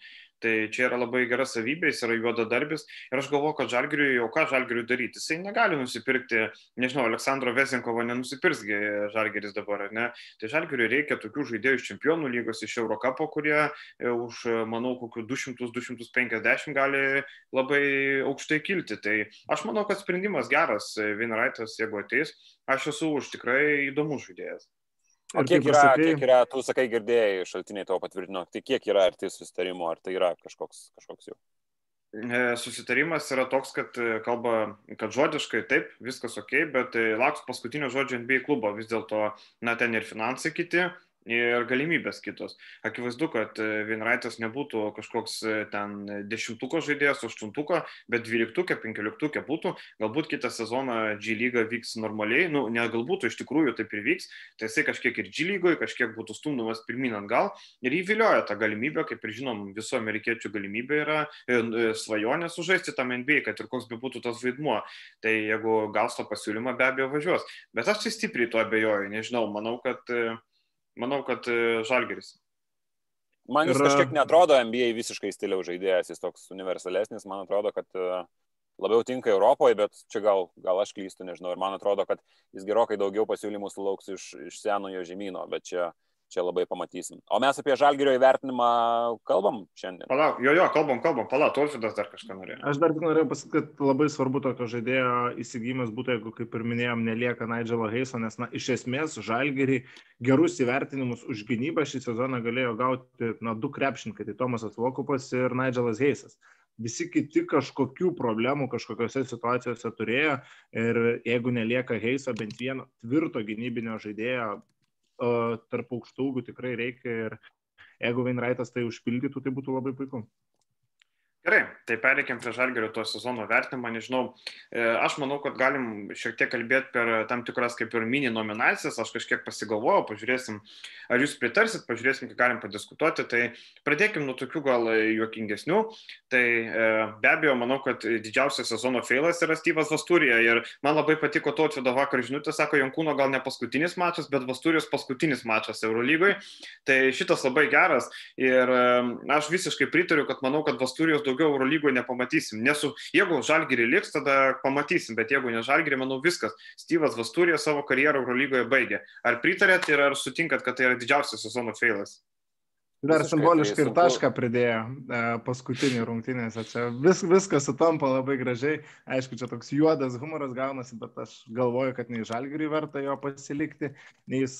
Tai čia yra labai gera savybė, jis yra juoda darbis ir aš galvoju, kad žalgiriui jau ką žalgiriui daryti. Jisai negali nusipirkti, nežinau, Aleksandro Vesenkovo nenusipirksgi žalgiris dabar, ne? Tai žalgiriui reikia tokių žaidėjų iš čempionų lygos, iš Eurocapo, kurie e, už, manau, kokiu 200-250 gali labai aukštai kilti. Tai aš manau, kad sprendimas geras, Vinraitas, jeigu ateis, aš esu už tikrai įdomus žaidėjas. O kiek yra, sakai, kiek yra, tu sakai, girdėjai, šaltiniai tavo patvirtino, tai kiek yra arti susitarimo, ar tai yra kažkoks, kažkoks jau? Susitarimas yra toks, kad e, kalba, kad žodiškai taip, viskas ok, bet e, lauks paskutinio žodžio NBA klubo, vis dėlto, na, ten ir finansai kiti, ir galimybės kitos. Akivaizdu, kad Vienraitas nebūtų kažkoks ten dešimtuko žaidėjas, aštuntuko, bet dvyliktukė, penkioliktukė būtų. Galbūt kitą sezoną G lyga vyks normaliai, nu, ne galbūt, iš tikrųjų taip ir vyks. Tai jisai kažkiek ir G lygoje, kažkiek būtų stumdomas pirmin atgal ir įvilioja tą galimybę, kaip ir žinom, viso amerikiečių galimybė yra e, svajonė sužaisti tam NBA, kad ir koks be būtų tas vaidmuo. Tai jeigu gaus to pasiūlymą, be abejo važiuos. Bet aš tai stipriai to abejoju, nežinau, manau, kad Manau, kad e, Žalgeris. Man jis ir... kažkiek netrodo NBA visiškai stiliaus žaidėjas, jis toks universalesnis, man atrodo, kad e, labiau tinka Europoje, bet čia gal, gal aš klystu, nežinau. Ir man atrodo, kad jis gerokai daugiau pasiūlymų sulauks iš, iš senojo žemynų, bet čia čia labai pamatysim. O mes apie žalgerio įvertinimą kalbam šiandien. Palauk, jo, jo, kalbam, kalbam, palauk, Tolfidas dar kažką norėjo. Aš dar tik norėjau pasakyti, kad labai svarbu tokio žaidėjo įsigijimas būtų, jeigu, kaip ir minėjom, nelieka Nigelo Heiso, nes, na, iš esmės žalgerį gerus įvertinimus už gynybą šį sezoną galėjo gauti, na, du krepšininkai, tai Tomasas Vokupas ir Nigelas Heisas visi kiti kažkokių problemų kažkokiose situacijose turėjo ir jeigu nelieka Heiso bent vieno tvirto gynybinio žaidėjo tarp aukštų ūgių tikrai reikia ir jeigu Vainraitas tai užpildytų, tai būtų labai puiku. Gerai, tai pereikim prie žalgerio to sezono vertinimą. Nežinau, e, aš manau, kad galim šiek tiek kalbėti per tam tikras kaip ir mini nominacijas. Aš kažkiek pasigalvojau, pažiūrėsim, ar jūs pritarsit, pažiūrėsim, ką galim padiskutuoti. Tai pradėkim nuo tokių gal juokingesnių. Tai e, be abejo, manau, kad didžiausias sezono feilas yra Styvas Vasturija. Ir man labai patiko to atvedo vakar žinutė, sako, Jankūno gal ne paskutinis mačas, bet Vasturijos paskutinis mačas Eurolygoje. Tai šitas labai geras. Ir e, aš visiškai pritariu, kad manau, kad Vasturijos daugiau Eurolygoje nepamatysim. Nesu, jeigu Žalgirį liks, tada pamatysim, bet jeigu ne Žalgirį, manau viskas. Steve'as Vasturė savo karjerą Eurolygoje baigė. Ar pritarėt ir ar sutinkat, kad tai yra didžiausias sezono feilas? Dar simboliškai ir tašką pridėjo e, paskutinį rungtynėse. Čia vis, viskas sutampa labai gražiai. Aišku, čia toks juodas humoras gaunasi, bet aš galvoju, kad nei žalgiriui verta jo pasilikti, nei jis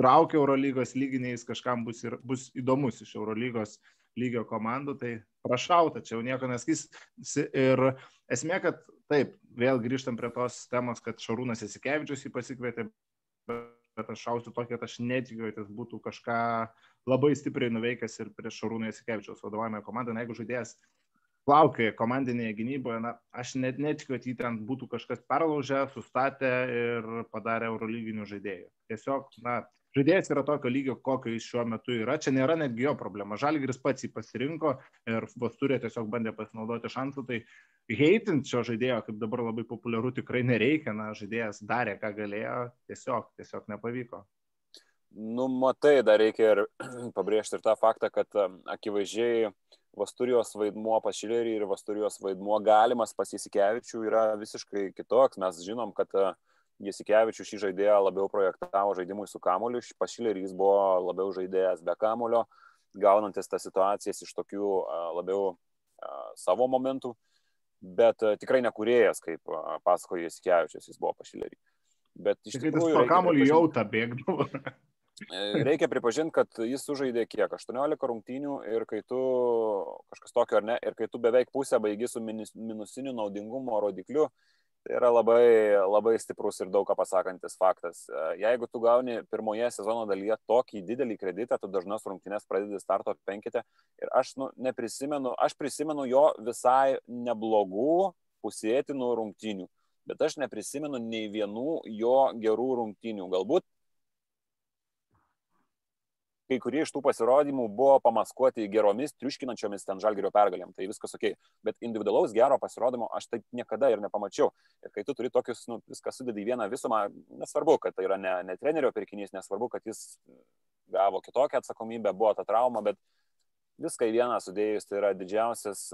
traukia Eurolygos lygį, nei jis kažkam bus, ir, bus įdomus iš Eurolygos lygio komandų, tai prašauta, čia jau nieko neskys. Ir esmė, kad taip, vėl grįžtam prie tos temos, kad Šarūnas Esikevičius jį pasikvietė, bet aš šausiu tokį, kad aš netikiu, kad jis būtų kažką labai stipriai nuveikęs ir prieš Šarūną Esikevičius vadovavimą komandą, jeigu žaidėjas plaukioja komandinėje gynyboje, na, aš net netikiu, kad jį ten būtų kažkas perlaužę, sustatę ir padarę eurolyginių žaidėjų. Tiesiog, na, žaidėjas yra tokio lygio, kokio jis šiuo metu yra. Čia nėra netgi jo problema. Žalgiris pats jį pasirinko ir Vosturė tiesiog bandė pasinaudoti šansų. Tai heitint šio žaidėjo, kaip dabar labai populiaru, tikrai nereikia. Na, žaidėjas darė, ką galėjo, tiesiog, tiesiog nepavyko. Nu, matai, dar reikia ir [CLEARS THROAT] pabrėžti ir tą faktą, kad akivaizdžiai Vasturijos vaidmuo pas Šilerį ir Vasturijos vaidmuo galimas pas Įsikevičių yra visiškai kitoks. Mes žinom, kad uh, Jasikevičius šį žaidėją labiau projektavo žaidimui su kamoliu, Pašilerį jis buvo labiau žaidėjas be kamolio, gaunantis tas situacijas iš tokių labiau savo momentų, bet tikrai nekurėjas, kaip pasakojo Jasikevičius, jis buvo Pašilerį. Bet iš tikrųjų... Jis po kamoliu jau tą bėgdavo. E, reikia pripažinti, kad jis sužaidė kiek? 18 rungtynių ir kai tu kažkas tokio ar ne, ir kai tu beveik pusę baigi su minusiniu naudingumo rodikliu, Tai yra labai, labai stiprus ir daug ką pasakantis faktas. E, jeigu tu gauni pirmoje sezono dalyje tokį didelį kreditą, tu dažnas rungtynės pradedi starto penkite ir aš nu, neprisimenu, aš prisimenu jo visai neblogų pusėtinų rungtynių, bet aš neprisimenu nei vienų jo gerų rungtynių. Galbūt kai kurie iš tų pasirodymų buvo pamaskuoti geromis, triuškinančiomis ten žalgerio pergalėm, tai viskas ok, bet individualaus gero pasirodymo aš taip niekada ir nepamačiau. Ir kai tu turi tokius, nu, viską sudedi į vieną visumą, nesvarbu, kad tai yra ne, ne trenerio pirkinys, nesvarbu, kad jis gavo kitokią atsakomybę, buvo ta trauma, bet viską į vieną sudėjus tai yra didžiausias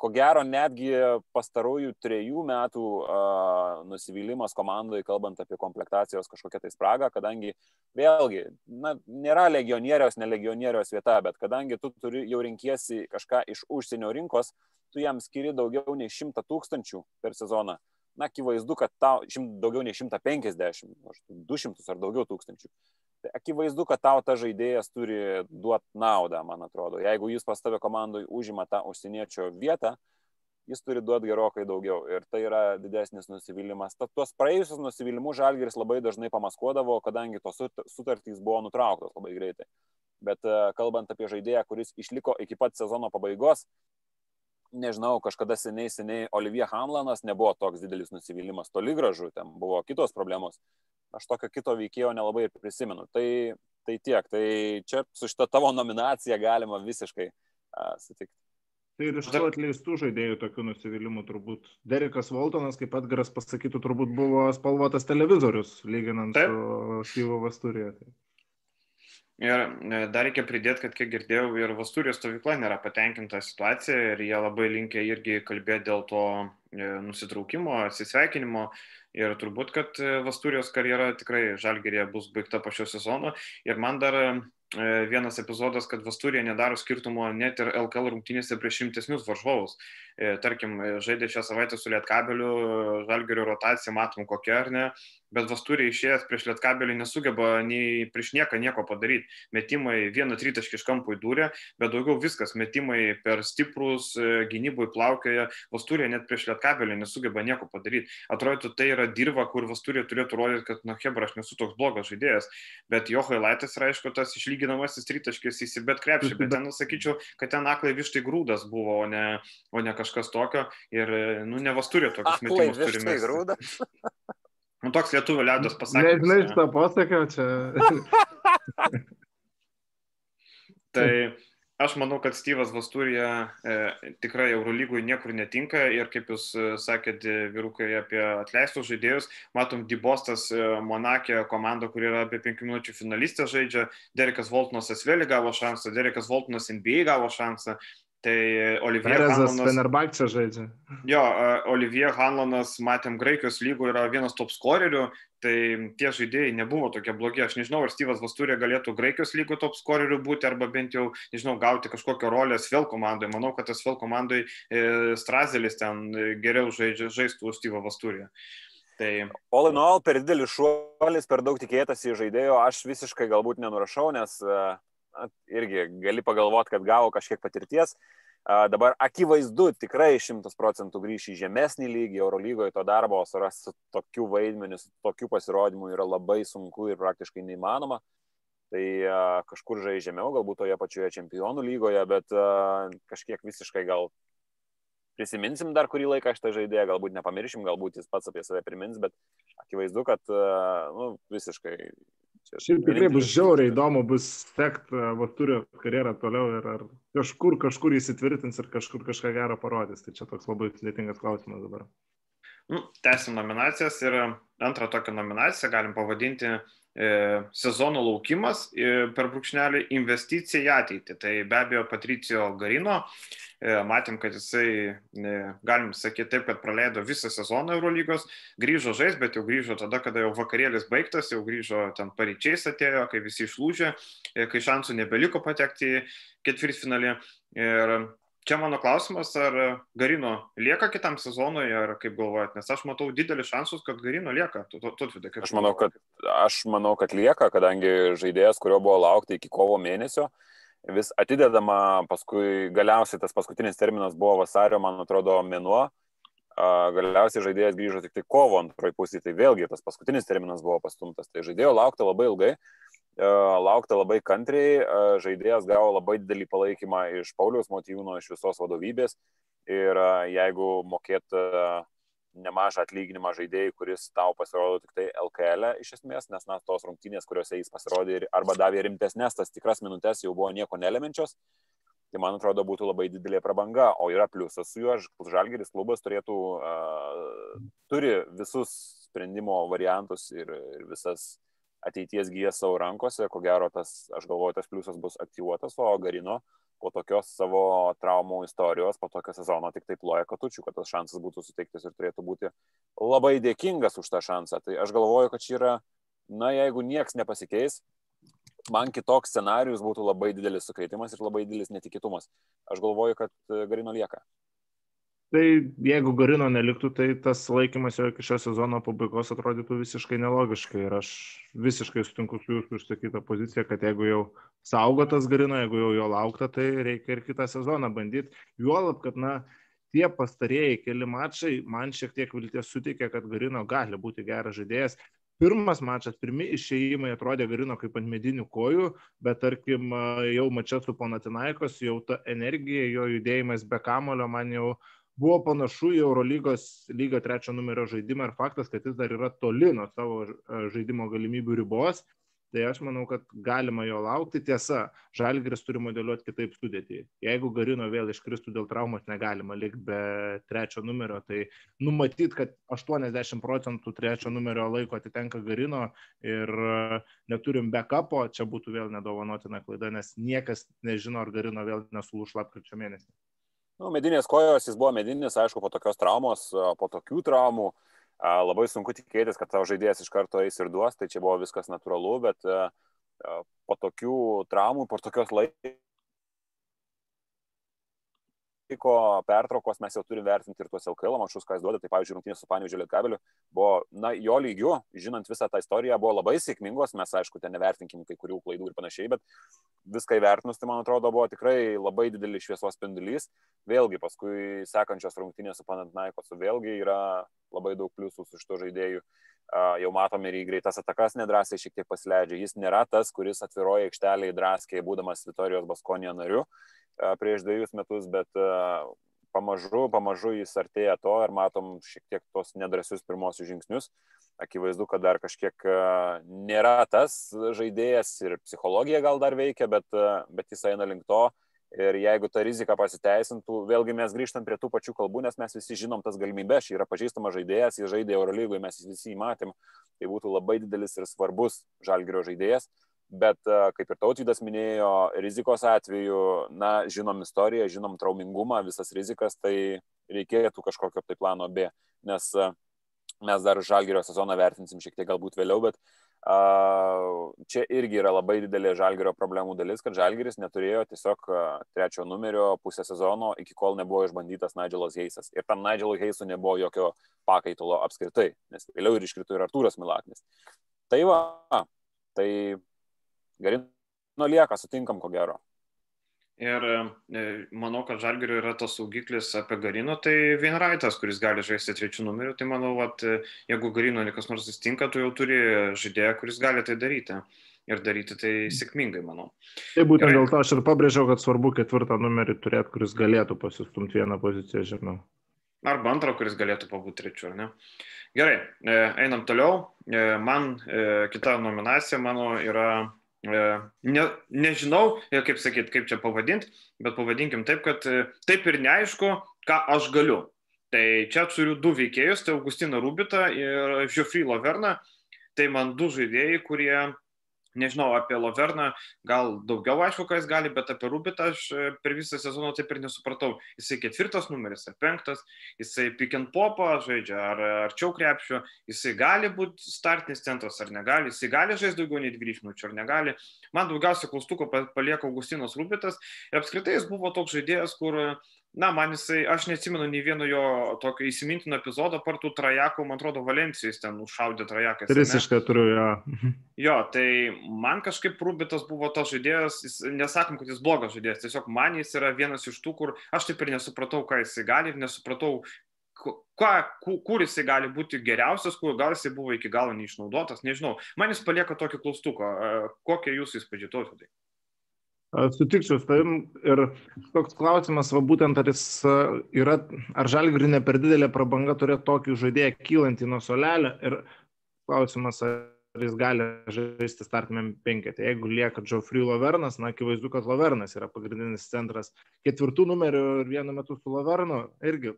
ko gero netgi pastarųjų trejų metų uh, nusivylimas komandai, kalbant apie komplektacijos kažkokią tai spragą, kadangi vėlgi, na, nėra legionieriaus, nelegionieriaus vieta, bet kadangi tu turi jau rinkiesi kažką iš užsienio rinkos, tu jam skiri daugiau nei 100 tūkstančių per sezoną. Na, akivaizdu, kad tau šimt, daugiau nei 150, 200 ar daugiau tūkstančių. Akivaizdu, kad tau ta žaidėjas turi duoti naudą, man atrodo. Jeigu jis pas tave komandai užima tą užsieniečio vietą, jis turi duoti gerokai daugiau. Ir tai yra didesnis nusivylimas. Tad tuos praėjusius nusivylimus Žalgiris labai dažnai pamaskuodavo, kadangi tos sutartys buvo nutrauktos labai greitai. Bet e, kalbant apie žaidėją, kuris išliko iki pat sezono pabaigos, nežinau, kažkada seniai, seniai Olivier Hamlanas nebuvo toks didelis nusivylimas, toli gražu, ten buvo kitos problemos aš tokio kito veikėjo nelabai ir prisimenu. Tai, tai tiek, tai čia su šita tavo nominacija galima visiškai uh, sutikti. Tai ir iš tų atleistų žaidėjų tokių nusivylimų turbūt. Derekas Voltonas, kaip Edgaras pasakytų, turbūt buvo spalvotas televizorius, lyginant Taip. su Styvo Vasturija. Tai. Ir e, dar reikia pridėti, kad kiek girdėjau, ir Vasturijos stovykla nėra patenkinta situacija ir jie labai linkia irgi kalbėti dėl to e, nusitraukimo, atsisveikinimo. Ir turbūt, kad Vasturijos karjera tikrai žalgerėje bus baigta po šio sezono. Ir man dar vienas epizodas, kad Vasturija nedaro skirtumo net ir LKL rungtynėse prieš šimtesnius varžovus. Tarkim, žaidė šią savaitę su Lietkabeliu, žalgerio rotacija, matom kokia ar ne, bet Vasturė išėjęs prieš Lietkabelį nesugeba nei prieš nieką nieko padaryti. Metimai vieną tritaškį iš kampų įdūrė, bet daugiau viskas, metimai per stiprus, e, gynybui plaukioja, Vasturė net prieš Lietkabelį nesugeba nieko padaryti. Atrodytų, tai yra dirba, kur Vasturė turėtų rodyti, kad, na, Hebra, aš nesu toks blogas žaidėjas, bet jo Hailaitas yra, aišku, tas išlyginamasis tritaškis įsibet krepšį, bet ten, sakyčiau, kad ten aklai vištai grūdas buvo, o ne, o ne kažkas tokio ir, nu, ne Vasturė tokius metimus turime. [LAUGHS] Nu, toks lietuvių liaudas pasakymas. Nežinai, šitą pasakymą čia. [LAUGHS] tai aš manau, kad Styvas Vasturija e, tikrai Eurolygui niekur netinka ir kaip jūs e, sakėte, vyrukai, apie atleistus žaidėjus, matom, Dibostas e, Monakė komanda, kur yra apie 5 minučių finalistė žaidžia, Derekas Voltnas Asveli gavo šansą, Derekas Voltnas NBA gavo šansą, Tai Olivier Hanlonas. Fenerbakčia žaidžia. Jo, Olivier Hanlonas, matėm, Graikijos lygo yra vienas top scorerių, tai tie žaidėjai nebuvo tokie blogi. Aš nežinau, ar Styvas Vasturė galėtų Graikijos lygo top scorerių būti, arba bent jau, nežinau, gauti kažkokią rolę Svel komandai. Manau, kad tas Svel komandai e, Strazelis ten geriau žaidžia, žaistų Styvą Vasturį. Tai... All in all, per didelis šuolis, per daug tikėtas į žaidėjo, aš visiškai galbūt nenurašau, nes uh, irgi gali pagalvoti, kad gavo kažkiek patirties. Dabar akivaizdu, tikrai šimtas procentų grįš į žemesnį lygį, Eurolygoje to darbo surasti su tokiu vaidmeniu, su tokiu pasirodymu yra labai sunku ir praktiškai neįmanoma. Tai kažkur žaidžia žemiau, galbūt toje pačioje čempionų lygoje, bet kažkiek visiškai gal prisiminsim dar kurį laiką šitą žaidėją, galbūt nepamiršim, galbūt jis pats apie save primins, bet akivaizdu, kad nu, visiškai Čia Šiaip tikrai bus žiauriai įdomu, bus sekti Vaturio karjerą toliau ir ar kažkur, kažkur įsitvirtins ir kažkur kažką gero parodys. Tai čia toks labai sudėtingas klausimas dabar. Nu, Tęsim nominacijas ir antrą tokią nominaciją galim pavadinti e, sezono laukimas e, per brūkšnelį investicija į ateitį. Tai be abejo Patricijo Garino. E, E, matėm, kad jisai, e, galim sakyti taip, kad praleido visą sezoną Eurolygos, grįžo žais, bet jau grįžo tada, kada jau vakarėlis baigtas, jau grįžo ten pareičiais atėjo, kai visi išlūžė, e, kai šansų nebeliko patekti į ketvirtfinalį. Ir čia mano klausimas, ar Garino lieka kitam sezonui, ar kaip galvojat, nes aš matau didelį šansus, kad Garino lieka. Tutvidai, aš, manau, kad, aš manau, kad lieka, kadangi žaidėjas, kurio buvo laukti iki kovo mėnesio, vis atidedama, paskui galiausiai tas paskutinis terminas buvo vasario, man atrodo, mėnuo. Galiausiai žaidėjas grįžo tik tai kovo antroji pusė, tai vėlgi tas paskutinis terminas buvo pastumtas. Tai žaidėjo laukta labai ilgai, laukta labai kantriai, žaidėjas gavo labai didelį palaikymą iš Pauliaus motyvūno, iš visos vadovybės. Ir jeigu mokėt nemažą atlyginimą žaidėjai, kuris tau pasirodo tik tai LKL e, iš esmės, nes na, tos rungtynės, kuriuose jis pasirodė arba davė rimtesnės, tas tikras minutės jau buvo nieko nelemenčios, tai man atrodo būtų labai didelė prabanga, o yra pliusas su juo, Žalgeris klubas turėtų, uh, turi visus sprendimo variantus ir, ir visas ateities gyjas savo rankose, ko gero tas, aš galvoju, tas pliusas bus aktyvuotas, o Garino po tokios savo traumų istorijos, po tokio sezono tik taip loja katučių, kad tas šansas būtų suteiktas ir turėtų būti labai dėkingas už tą šansą. Tai aš galvoju, kad čia yra, na, jeigu nieks nepasikeis, man kitoks scenarius būtų labai didelis sukretimas ir labai didelis netikėtumas. Aš galvoju, kad Garino lieka. Tai jeigu Garino neliktų, tai tas laikymas jo iki šio sezono pabaigos atrodytų visiškai nelogiškai. Ir aš visiškai sutinku su jūsų išsakytą poziciją, kad jeigu jau saugotas Garino, jeigu jau jo laukta, tai reikia ir kitą sezoną bandyti. Juolab, kad, na, tie pastarėjai keli mačai man šiek tiek vilties suteikia, kad Garino gali būti geras žaidėjas. Pirmas mačas, pirmi išėjimai atrodė Garino kaip ant medinių kojų, bet tarkim jau mačia su Ponatinaikos, jau ta energija, jo judėjimas be kamulio man jau uh, buvo panašu į Eurolygos lygą trečio numerio žaidimą ir faktas, kad jis dar yra toli nuo savo e, žaidimo galimybių ribos. tai aš manau, kad galima jo laukti. Tiesa, Žalgiris turi modeliuoti kitaip sudėtį. Jeigu Garino vėl iškristų dėl traumos, negalima likti be trečio numerio, tai numatyt, kad 80 procentų trečio numerio laiko atitenka Garino ir e, neturim backupo, čia būtų vėl nedovanotina klaida, nes niekas nežino, ar Garino vėl nesulūš lapkričio mėnesį. Nu, medinės kojos jis buvo medinis, aišku, po tokios traumos, po tokių traumų. Labai sunku tikėtis, kad tavo žaidėjas iš karto eis ir duos, tai čia buvo viskas natūralu, bet po tokių traumų, po tokios laikos laiko pertraukos mes jau turime vertinti ir tuos LKL mačus, ką jis duoda. Tai pavyzdžiui, rungtynės su Paniu Želietkabeliu buvo, na, jo lygiu, žinant visą tą istoriją, buvo labai sėkmingos. Mes, aišku, ten nevertinkim kai kurių klaidų ir panašiai, bet viską įvertinus, tai man atrodo, buvo tikrai labai didelis šviesos spindulys. Vėlgi, paskui sekančios rungtynės su Panatnaikosu vėlgi yra labai daug pliusų su šito žaidėju. Uh, jau matome ir į greitas atakas nedrasiai šiek tiek pasileidžia. Jis nėra tas, kuris atviroja aikštelėje draskiai, būdamas Vitorijos Baskonija nariu prieš dviejus metus, bet pamažu, pamažu jis artėja to ir matom šiek tiek tos nedrasius pirmosius žingsnius. Akivaizdu, kad dar kažkiek nėra tas žaidėjas ir psichologija gal dar veikia, bet, bet jis eina link to. Ir jeigu ta rizika pasiteisintų, vėlgi mes grįžtam prie tų pačių kalbų, nes mes visi žinom tas galimybės, yra pažįstamas žaidėjas, jis žaidė Eurolygoje, mes visi jį matėm, tai būtų labai didelis ir svarbus žalgerio žaidėjas. Bet, kaip ir tautvydas minėjo, rizikos atveju, na, žinom istoriją, žinom traumingumą, visas rizikas, tai reikėtų kažkokio tai plano B, nes mes dar žalgerio sezoną vertinsim šiek tiek galbūt vėliau, bet uh, čia irgi yra labai didelė žalgerio problemų dalis, kad žalgeris neturėjo tiesiog trečio numerio pusę sezono, iki kol nebuvo išbandytas Nigelas Heisas. Ir tam Nigelui Heisui nebuvo jokio pakaitalo apskritai, nes vėliau ir iškrito ir Artūras Milaknis. Tai va, tai Garino lieka, sutinkam ko gero. Ir e, manau, kad Žalgirio yra tas saugiklis apie Garino, tai Vienraitas, kuris gali žaisti trečių numerių, tai manau, kad e, jeigu Garino kas nors įstinka, tu jau turi žaidėją, kuris gali tai daryti. Ir daryti tai sėkmingai, manau. Tai būtent Gerai. dėl to aš ir pabrėžiau, kad svarbu ketvirtą numerį turėti, kuris galėtų pasistumti vieną poziciją žemiau. Arba antrą, kuris galėtų pabūti trečiu, ar ne? Gerai, e, einam toliau. Man kita nominacija mano yra ne, nežinau, e, kaip sakyt, kaip čia pavadinti, bet pavadinkim taip, kad e, taip ir neaišku, ką aš galiu. Tai čia turiu du veikėjus, tai Augustino Rubita ir Žiofry Loverna. Tai man du žaidėjai, kurie nežinau apie Loverną, gal daugiau aišku, ką jis gali, bet apie Rubitą aš e, per visą sezoną taip ir nesupratau. Jisai ketvirtas numeris ar penktas, jisai pick and popą žaidžia ar arčiau krepšio, jisai gali būti startinis centras ar negali, jisai gali žaisti daugiau nei 20 minučių ar negali. Man daugiausia klaustuko palieka Augustinas Rubitas ir apskritai jis buvo toks žaidėjas, kur Na, man jisai, aš neatsimenu nei vieno jo tokio įsimintino epizodo, partų trajako, man atrodo, Valencijais ten užšaudė trajakas. Trisiškai turiu, jo. Jo, tai man kažkaip Rubitas buvo tas žaidėjas, jis, nesakom, kad jis blogas žaidėjas, tiesiog man jis yra vienas iš tų, kur aš taip ir nesupratau, ką jisai gali ir nesupratau, ką, kur jisai gali būti geriausias, kur gal jisai buvo iki galo neišnaudotas, nežinau. Man jis palieka tokį klaustuką, kokie jūs įspūdžiai tautai. Sutikčiau su tavim ir toks klausimas, va būtent ar jis yra, ar žalgri ne per didelė prabanga turėti tokį žaidėją kylantį nuo solelio ir klausimas, ar jis gali žaisti startiniam penketė. Jeigu lieka Geoffrey Lavernas, na, akivaizdu, kad Lavernas yra pagrindinis centras. Ketvirtų numerių ir vienu metu su Lavernu irgi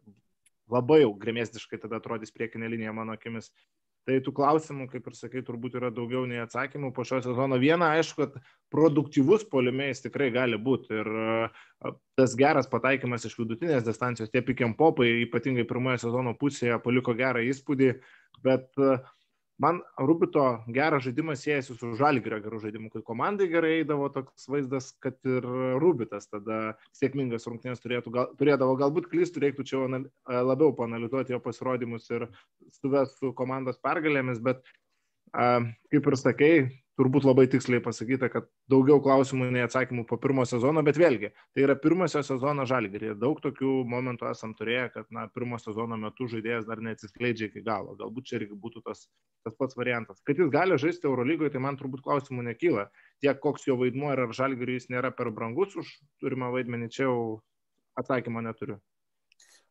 labai jau grėmėsdiškai tada atrodys priekinė linija mano akimis. Tai tų klausimų, kaip ir sakai, turbūt yra daugiau nei atsakymų po šio sezono. Viena, aišku, kad produktyvus polimėjais tikrai gali būti. Ir tas geras pataikymas iš vidutinės distancijos, tie pikiam popai, ypatingai pirmoje sezono pusėje, paliko gerą įspūdį. Bet uh, man Rubito geras žaidimas siejasi su Žalgirio geru žaidimu, kai komandai gerai eidavo toks vaizdas, kad ir Rubitas tada sėkmingas rungtynės gal, turėdavo, galbūt klystų, reiktų čia labiau panalizuoti jo pasirodymus ir suvest su komandos pergalėmis, bet kaip ir sakai, turbūt labai tiksliai pasakyta, kad daugiau klausimų nei atsakymų po pirmo sezono, bet vėlgi, tai yra pirmosio sezono žalgerį. Daug tokių momentų esam turėję, kad na, pirmo sezono metu žaidėjas dar neatsiskleidžia iki galo. Galbūt čia irgi būtų tas, tas pats variantas. Kad jis gali žaisti Eurolygoje, tai man turbūt klausimų nekyla. Tiek koks jo vaidmuo ir ar žalgerį jis nėra per brangus už turimą vaidmenį, čia jau atsakymo neturiu.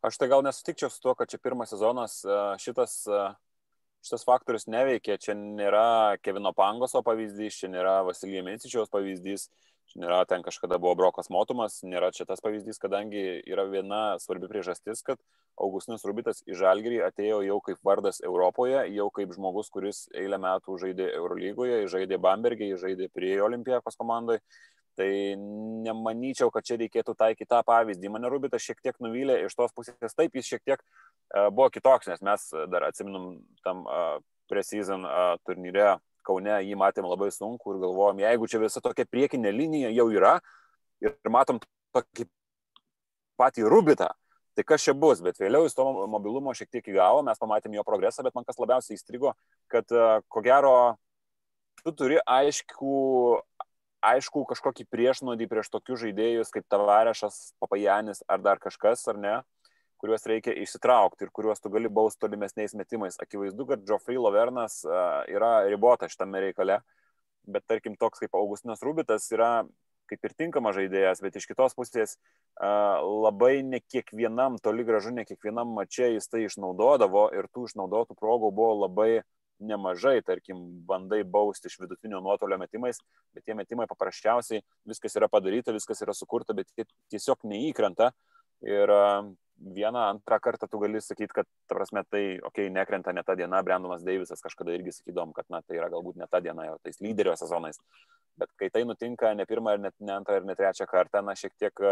Aš tai gal nesutikčiau su tuo, kad čia pirmas sezonas šitas šitas faktorius neveikia. Čia nėra Kevino Pangoso pavyzdys, čia nėra Vasilijai Mencičiaus pavyzdys, čia nėra ten kažkada buvo Brokas Motumas, nėra čia tas pavyzdys, kadangi yra viena svarbi priežastis, kad Augustinas Rubitas į Žalgirį atėjo jau kaip vardas Europoje, jau kaip žmogus, kuris eilę metų žaidė Eurolygoje, žaidė Bambergė, žaidė prie Olimpijos komandai. Tai nemanyčiau, kad čia reikėtų taikyti tą pavyzdį. Mane Rubitas šiek tiek nuvylė iš tos pusės. Taip, jis šiek tiek uh, buvo kitoks, nes mes dar atsiminum tam uh, pre-season uh, turnyre Kaune jį matėm labai sunku ir galvojom, jeigu čia visa tokia priekinė linija jau yra ir matom tokį patį Rubitą, tai kas čia bus, bet vėliau jis to mobilumo šiek tiek įgavo, mes pamatėm jo progresą, bet man kas labiausiai įstrigo, kad ko gero tu turi aiškų aišku kažkokį priešnodį prieš tokius žaidėjus kaip Tavarešas, Papajanis ar dar kažkas, ar ne, kuriuos reikia išsitraukti ir kuriuos tu gali bausti tolimesniais metimais. Akivaizdu, kad Geoffrey Lovernas yra ribota šitame reikale, bet tarkim toks kaip Augustinas Rubitas yra kaip ir tinkamas žaidėjas, bet iš kitos pusės labai ne kiekvienam, toli gražu ne kiekvienam mačiai jis tai išnaudodavo ir tų išnaudotų progų buvo labai nemažai, tarkim, bandai bausti iš vidutinio nuotolio metimais, bet tie metimai paprasčiausiai viskas yra padaryta, viskas yra sukurta, bet jie tiesiog neįkrenta. Ir vieną, antrą kartą tu gali sakyti, kad, ta prasme, tai, okei, okay, nekrenta ne ta diena, Brendonas Deivisas kažkada irgi sakydom, kad, na, tai yra galbūt ne ta diena, jau tais lyderio sezonais. Bet kai tai nutinka ne pirmą, ir net ne antrą, ir ne trečią kartą, na, šiek tiek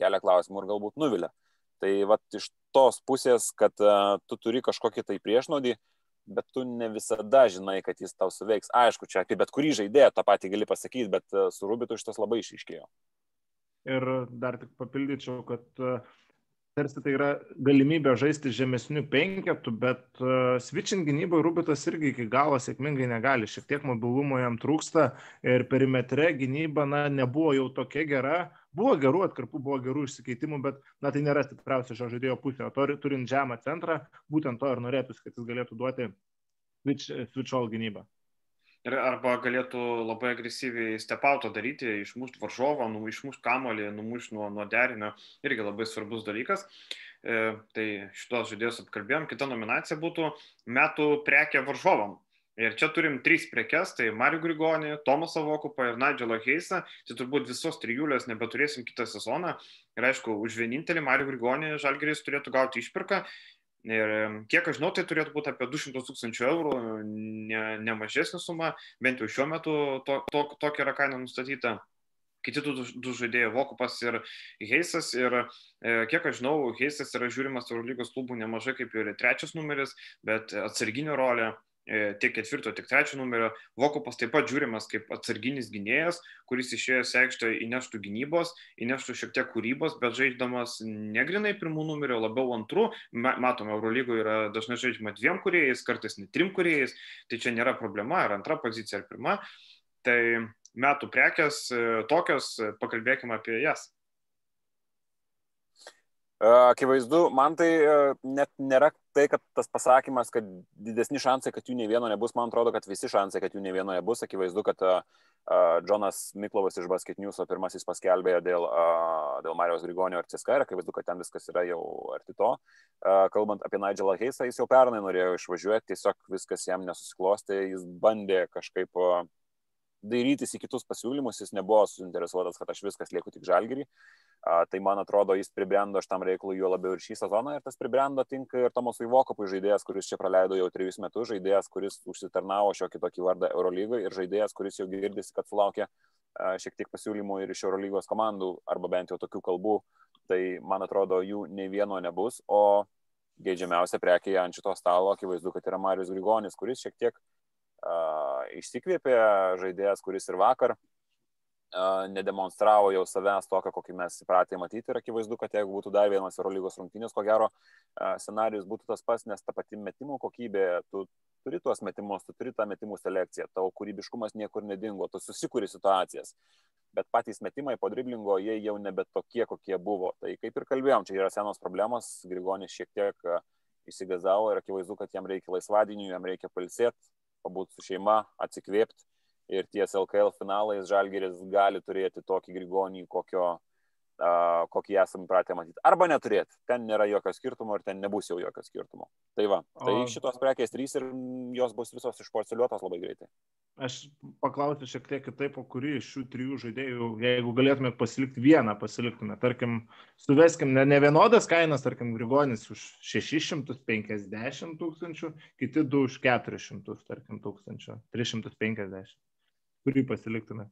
kelia klausimų ir galbūt nuvilia. Tai va iš tos pusės, kad uh, tu turi kažkokį tai priešnodį, uh, bet tu ne visada žinai, kad jis tau suveiks. Aišku, čia apie bet kurį žaidėją tą patį gali pasakyti, bet e, su Rubitu šitas labai išaiškėjo. Ir dar tik papildyčiau, kad uh, tarsi tai yra galimybė žaisti žemesnių penketų, bet uh, switching gynyboje Rubitas irgi iki galo sėkmingai negali, šiek tiek mobilumo jam trūksta ir perimetre gynyba na, nebuvo jau tokia gera, buvo gerų atkarpų, buvo gerų išsikeitimų, bet na, tai nėra stipriausia šio žaidėjo pusė, o turint žemą centrą, būtent to ir norėtųsi, kad jis galėtų duoti switch, switch all gynybą. Ir arba galėtų labai agresyviai stepauto daryti, išmušti varžovą, nu, išmušti kamolį, numušti nuo, nuo derinio, irgi labai svarbus dalykas. E, tai šitos žaidėjus apkalbėjom. Kita nominacija būtų metų prekė varžovam. Ir čia turim trys prekes, tai Mariu Grigonį, Tomasą Vokupą ir Nigelą Heisą. Tai turbūt visos trijulės nebeturėsim kitą sezoną. Ir aišku, už vienintelį Mariu Grigonį Žalgeris turėtų gauti išpirką. Ir kiek aš žinau, tai turėtų būti apie 200 tūkstančių eurų, ne, ne mažesnė suma, bent jau šiuo metu to, to, tokia yra kaina nustatyta. Kiti du, du žaidėjai, Vokupas ir Heisas. Ir e, kiek aš žinau, Heisas yra žiūrimas Eurolygos klubų nemažai kaip ir trečias numeris, bet atsarginio rolė tiek ketvirto, tiek trečio numerio. Vokupas taip pat žiūrimas kaip atsarginis gynėjas, kuris išėjęs aikštę įneštų gynybos, įneštų šiek tiek kūrybos, bet žaiddamas negrinai pirmų numerio, labiau antrų. Matome, Eurolygoje yra dažnai žaidžiama dviem kuriejais, kartais net trim kuriejais, tai čia nėra problema, ar antra pozicija, ar pirma. Tai metų prekes e, tokios, pakalbėkime apie jas. Akivaizdu, man tai net nėra tai, kad tas pasakymas, kad didesni šansai, kad jų nei vieno nebus, man atrodo, kad visi šansai, kad jų nei vieno nebus. Akivaizdu, kad Džonas Miklovas iš Basket News pirmasis paskelbė dėl, dėl Marijos Grigonio ir CSK ir akivaizdu, kad ten viskas yra jau arti to. Kalbant apie Nigelą Heisą, jis jau pernai norėjo išvažiuoti, tiesiog viskas jam nesusiklostė, jis bandė kažkaip dairytis į kitus pasiūlymus, jis nebuvo suinteresuotas, kad aš viskas lieku tik žalgerį. Tai man atrodo, jis pribrendo šitam reikalui jo labiau ir šį sezoną ir tas pribrendo tinka ir Tomasui Vokopui žaidėjas, kuris čia praleido jau trejus metus, žaidėjas, kuris užsitarnavo šiokį tokį vardą Eurolygoje ir žaidėjas, kuris jau girdisi, kad sulaukė šiek tiek pasiūlymų ir iš Eurolygos komandų arba bent jau tokių kalbų. Tai man atrodo, jų nei vieno nebus, o geidžiamiausia prekėje ant šito stalo akivaizdu, kad yra Marius Grigonis, kuris šiek tiek išsikvėpė žaidėjas, kuris ir vakar nedemonstravo jau savęs tokio, kokį mes įpratę matyti. Ir akivaizdu, kad jeigu būtų dar vienas Eurolygos rungtynės, ko gero scenarius būtų tas pats, nes ta pati metimų kokybė, tu turi tuos metimus, tu turi tą metimų selekciją, tavo kūrybiškumas niekur nedingo, tu susikūri situacijas, bet patys metimai po driblingo, jie jau nebe tokie, kokie buvo. Tai kaip ir kalbėjom, čia yra senos problemos, Grigonis šiek tiek įsigazavo ir akivaizdu, kad jam reikia laisvadienių, jam reikia palsėti, pabūti su šeima, atsikvėpti ir ties LKL finalais Žalgeris gali turėti tokį Grigonį, kokio kokį esame pratę matyti. Arba neturėti. Ten nėra jokio skirtumo ir ten nebus jau jokio skirtumo. Tai va, tai o... šitos prekės trys ir jos bus visos išporceliuotos labai greitai. Aš paklausiu šiek tiek kitaip, o kurį iš šių trijų žaidėjų, jeigu galėtumėt pasilikti vieną, pasiliktume. Tarkim, suveskim ne, ne vienodas kainas, tarkim, Grigonis už 650 tūkstančių, kiti du už 400, tarkim, tūkstančių, 350. Kurį pasiliktume?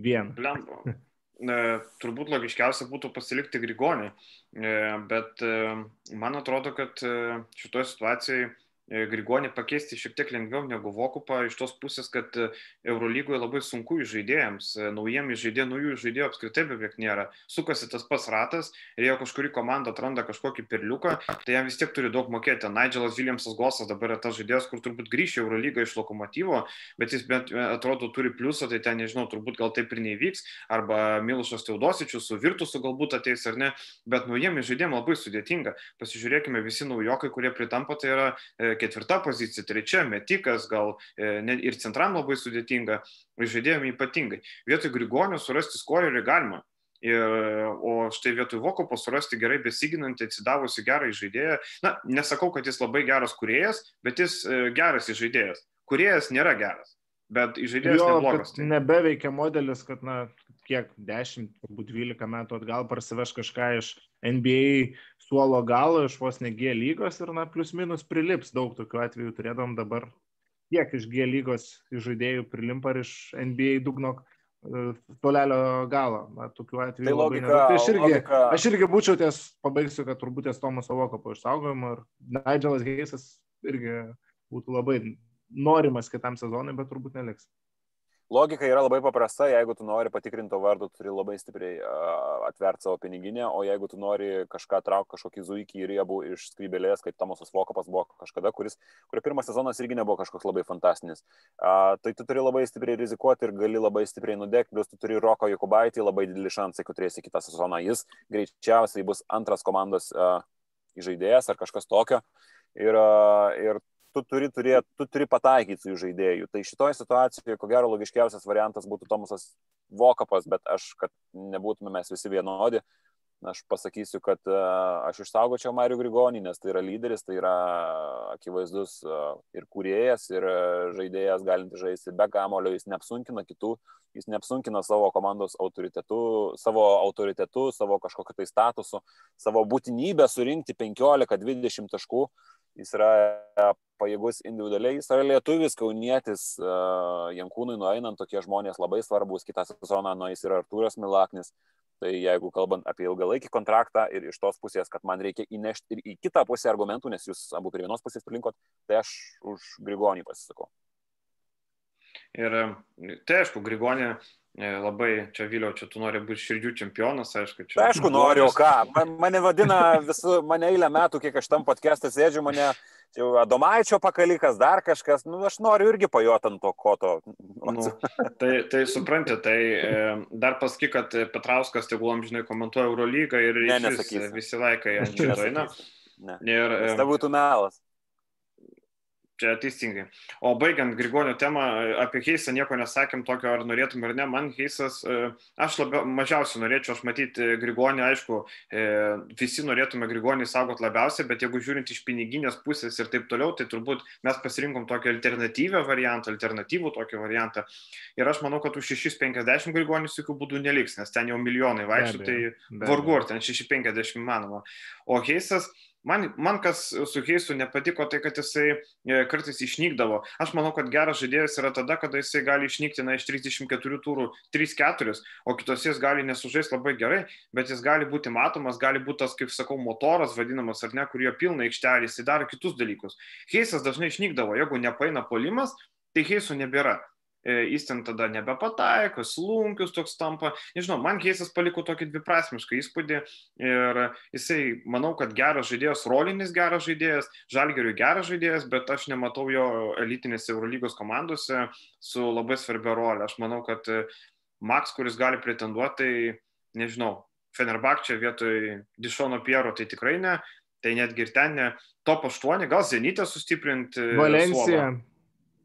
Vieną. Blembo. [LAUGHS] E, turbūt logiškiausia būtų pasilikti Grigonį, e, bet e, man atrodo, kad šitoje situacijoje Grigonį pakeisti šiek tiek lengviau negu Vokupą iš tos pusės, kad e, Eurolygoje labai sunku žaidėjams, e, naujiem žaidėjams, naujų žaidėjų apskritai beveik nėra. Sukasi tas pats ratas ir jeigu kažkuri komanda atranda kažkokį perliuką, tai jam vis tiek turi daug mokėti. Nigelas Williamsas Gosas dabar yra tas žaidėjas, kur turbūt grįžė Eurolygą iš lokomotyvo, bet jis bent atrodo turi pliusą, tai ten nežinau, turbūt gal taip ir nevyks, arba Milušas Teodosičius su Virtusu galbūt ateis ar ne, bet naujiem žaidėjams labai sudėtinga. Pasižiūrėkime, visi naujokai, kurie pritampa, tai yra ketvirta pozicija, trečia, metikas, gal e, ir centram labai sudėtinga, žaidėjami ypatingai. Vietoj Grigonio surasti skorerį galima. Ir, o štai vietoj Vokopo surasti gerai besiginantį, atsidavusi gerą žaidėją. Na, nesakau, kad jis labai geras kuriejas, bet jis e, geras žaidėjas. Kuriejas nėra geras, bet žaidėjas jo, neblogas. Tai. Nebeveikia modelis, kad, na, kiek 10, turbūt 12 metų atgal parsiveš kažką iš NBA suolo galo, iš vos ne G lygos ir, na, plus minus prilips. Daug tokių atvejų turėdom dabar. Kiek iš G lygos žaidėjų prilimpa ar iš NBA dugno e, tolelio galo. Na, tokių atvejų tai logika, nedaug. Tai aš irgi, logika... aš irgi būčiau ties, pabaigsiu, kad turbūt ties Tomaso Vokapo išsaugojimo ir Nigelas Geisas irgi būtų labai norimas kitam sezonui, bet turbūt neliks. Logika yra labai paprasta, jeigu tu nori patikrinto vardo, turi labai stipriai uh, atverti savo piniginę, o jeigu tu nori kažką traukti, kažkokį zuikį ir riebų iš skrybelės, kaip Tomasas Vokapas buvo kažkada, kuris, kurio pirmas sezonas irgi nebuvo kažkoks labai fantastinis, uh, tai tu turi labai stipriai rizikuoti ir gali labai stipriai nudegti, plus tu turi Roko Jokubaitį, labai didelį šansą, jeigu turėsi kitą sezoną, jis greičiausiai bus antras komandos uh, žaidėjas ar kažkas tokio. Ir, ir tu turi, turėt, tu turi pataikyti su jų žaidėjų. Tai šitoje situacijoje, ko gero, logiškiausias variantas būtų Tomasas Vokapas, bet aš, kad nebūtume mes visi vienodi, aš pasakysiu, kad uh, aš išsaugočiau Mariu Grigonį, nes tai yra lyderis, tai yra akivaizdus uh, ir kuriejas, ir uh, žaidėjas galinti žaisti be kamulio, jis neapsunkina kitų, jis neapsunkina savo komandos autoritetu, savo autoritetu, savo kažkokiu tai statusu, savo būtinybę surinkti 15-20 taškų. Jis yra pajėgus individualiai. Jis yra lietuvis, kaunietis, uh, Jankūnui nueinant tokie žmonės labai svarbus. Kitą sezoną nueis ir Artūras Milaknis. Tai jeigu kalbant apie ilgalaikį kontraktą ir iš tos pusės, kad man reikia įnešti ir į kitą pusę argumentų, nes jūs abu prie vienos pusės prilinkot, tai aš už Grigonį pasisakau. Ir tai aišku, Grigonė e, labai, čia Viliau, čia tu nori būti širdžių čempionas, aišku. Čia... Aišku, noriu, ką. Man, mane vadina visų, mane eilę metų, kiek aš tam podcast'e sėdžiu, mane jau Adomaičio pakalikas, dar kažkas, nu aš noriu irgi pajot ant to koto. Nu, tai, tai supranti, tai e, dar pasakyk, kad Petrauskas, tegul amžinai komentuoja Eurolygą ir ne, vis, visi laikai ant šito eina. Ne. Ir, e, tai būtų melas. Čia teisingai. O baigiant Grigonio temą, apie Heisą nieko nesakėm tokio, ar norėtum ar ne. Man Heisas, e, aš labiau, mažiausiai norėčiau, aš matyti e, Grigonį, aišku, e, visi norėtume Grigonį saugot labiausiai, bet jeigu žiūrint iš piniginės pusės ir taip toliau, tai turbūt mes pasirinkom tokį alternatyvę variantą, alternatyvų tokį variantą. Ir aš manau, kad už 650 Grigonis jokių būdų neliks, nes ten jau milijonai vaikščių, tai vargu ar ten 650 manoma. O Heisas, Man, man kas su Heisu nepatiko, tai kad jisai e, kartais išnykdavo. Aš manau, kad geras žaidėjas yra tada, kada jisai gali išnykti na, iš 34 turų 3-4, o kitose jis gali nesužais labai gerai, bet jis gali būti matomas, gali būti tas, kaip sakau, motoras vadinamas ar ne, kurio pilna aikštelė, jisai daro kitus dalykus. Heisas dažnai išnykdavo, jeigu nepaina polimas, tai Heisų nebėra. E, jis ten tada nebepataiko, slunkius toks tampa. Nežinau, man Keisas paliko tokį dviprasmišką įspūdį ir jisai, manau, kad geras žaidėjas, rolinis geras žaidėjas, žalgeriui geras žaidėjas, bet aš nematau jo elitinėse Eurolygos komandose su labai svarbia rolė. Aš manau, kad Max, kuris gali pretenduoti, tai nežinau, Fenerbakčia vietoj Dišono Piero tai tikrai ne, tai netgi ir ten ne top 8, gal Zenitę sustiprinti. Valencija. Suolą.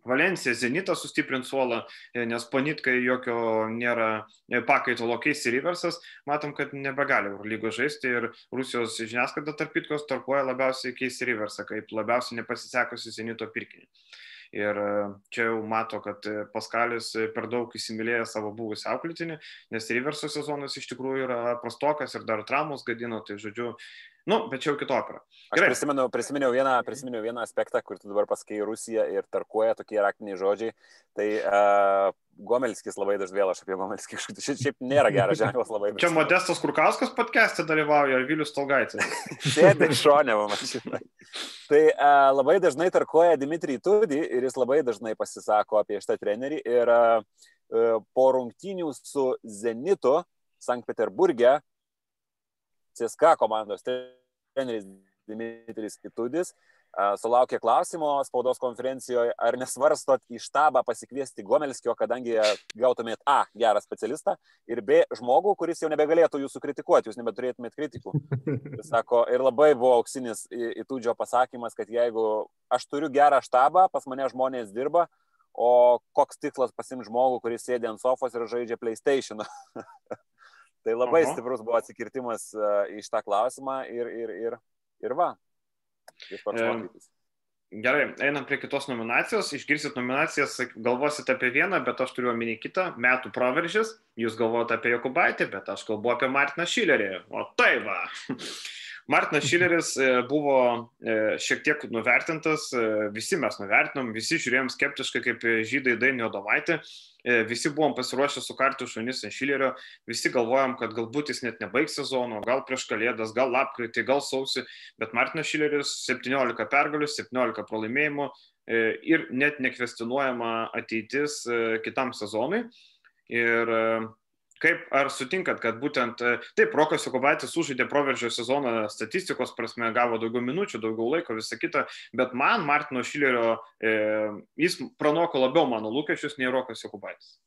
Valencija, Zenitas sustiprint suolą, e, nes panitkai jokio nėra e, pakaitalo keisti Riversas, matom, kad nebegali lygos žaisti ir Rusijos žiniasklaida tarp pitkos tarpuoja labiausiai keisti Riversą, kaip labiausiai nepasisekusi Zenito pirkinį. Ir e, čia jau mato, kad Paskalis per daug įsimylėjo savo buvusią auklėtinį, nes Riverso sezonas iš tikrųjų yra prastokas ir dar traumos gadino, tai žodžiu, Nu, bet čia jau kita opera. Gerai. Aš prisimenu, prisiminiau, vieną, prisiminiau vieną aspektą, kur tu dabar pasakai Rusija ir tarkuoja tokie raktiniai žodžiai. Tai uh, Gomelskis labai dažnai vėl aš apie Gomelskį kažkaip, šiaip, šiaip nėra geras [LAUGHS] ženklas labai. Čia Modestas Kurkauskas podcast'e dalyvauja, ar Vilius Tolgaitis. [LAUGHS] Sėdi šonė, man Tai uh, labai dažnai tarkuoja Dimitrijai Tudi ir jis labai dažnai pasisako apie šitą trenerį. Ir uh, po rungtynių su Zenitu Sankt Peterburgė CSK komandos treneris Dimitris Kitudis sulaukė klausimo spaudos konferencijoje, ar nesvarstot į štabą pasikviesti Gomelskio, kadangi gautumėt A, gerą specialistą, ir B, žmogų, kuris jau nebegalėtų jūsų kritikuoti, jūs nebeturėtumėt kritikų. Jis [LAUGHS] sako, ir labai buvo auksinis įtūdžio pasakymas, kad jeigu aš turiu gerą štabą, pas mane žmonės dirba, o koks tikslas pasimti žmogų, kuris sėdi ant sofos ir žaidžia PlayStation. [LAUGHS] Tai labai Aha. stiprus buvo atsikirtimas uh, į šitą klausimą ir, ir, ir, ir va. Ir toks mokytis. Gerai, einam prie kitos nominacijos. Išgirsit nominacijas, galvosit apie vieną, bet aš turiu omeny kitą. Metų proveržis. Jūs galvojate apie Jokubaitį, bet aš kalbu apie Martiną Šilerį. O tai va. Martinas Šileris e, buvo e, šiek tiek nuvertintas, visi mes nuvertinom, visi žiūrėjom skeptiškai kaip žydai Dainio Dovaitį. E, visi buvom pasiruošę sukarti šunis ant šilerio, visi galvojom, kad galbūt jis net nebaigs sezono, gal prieš kalėdas, gal lapkritį, gal sausį, bet Martinas Šileris 17 pergalių, 17 pralaimėjimų e, ir net nekvestinuojama ateitis e, kitam sezonui. Ir Kaip ar sutinkat, kad būtent e, taip, Rokas Jokubaitis užžaidė proveržio sezoną statistikos prasme, gavo daugiau minučių, daugiau laiko, visą kitą, bet man Martino Šilerio, e, jis pranoko labiau mano lūkesčius nei Rokas Jokubaitis.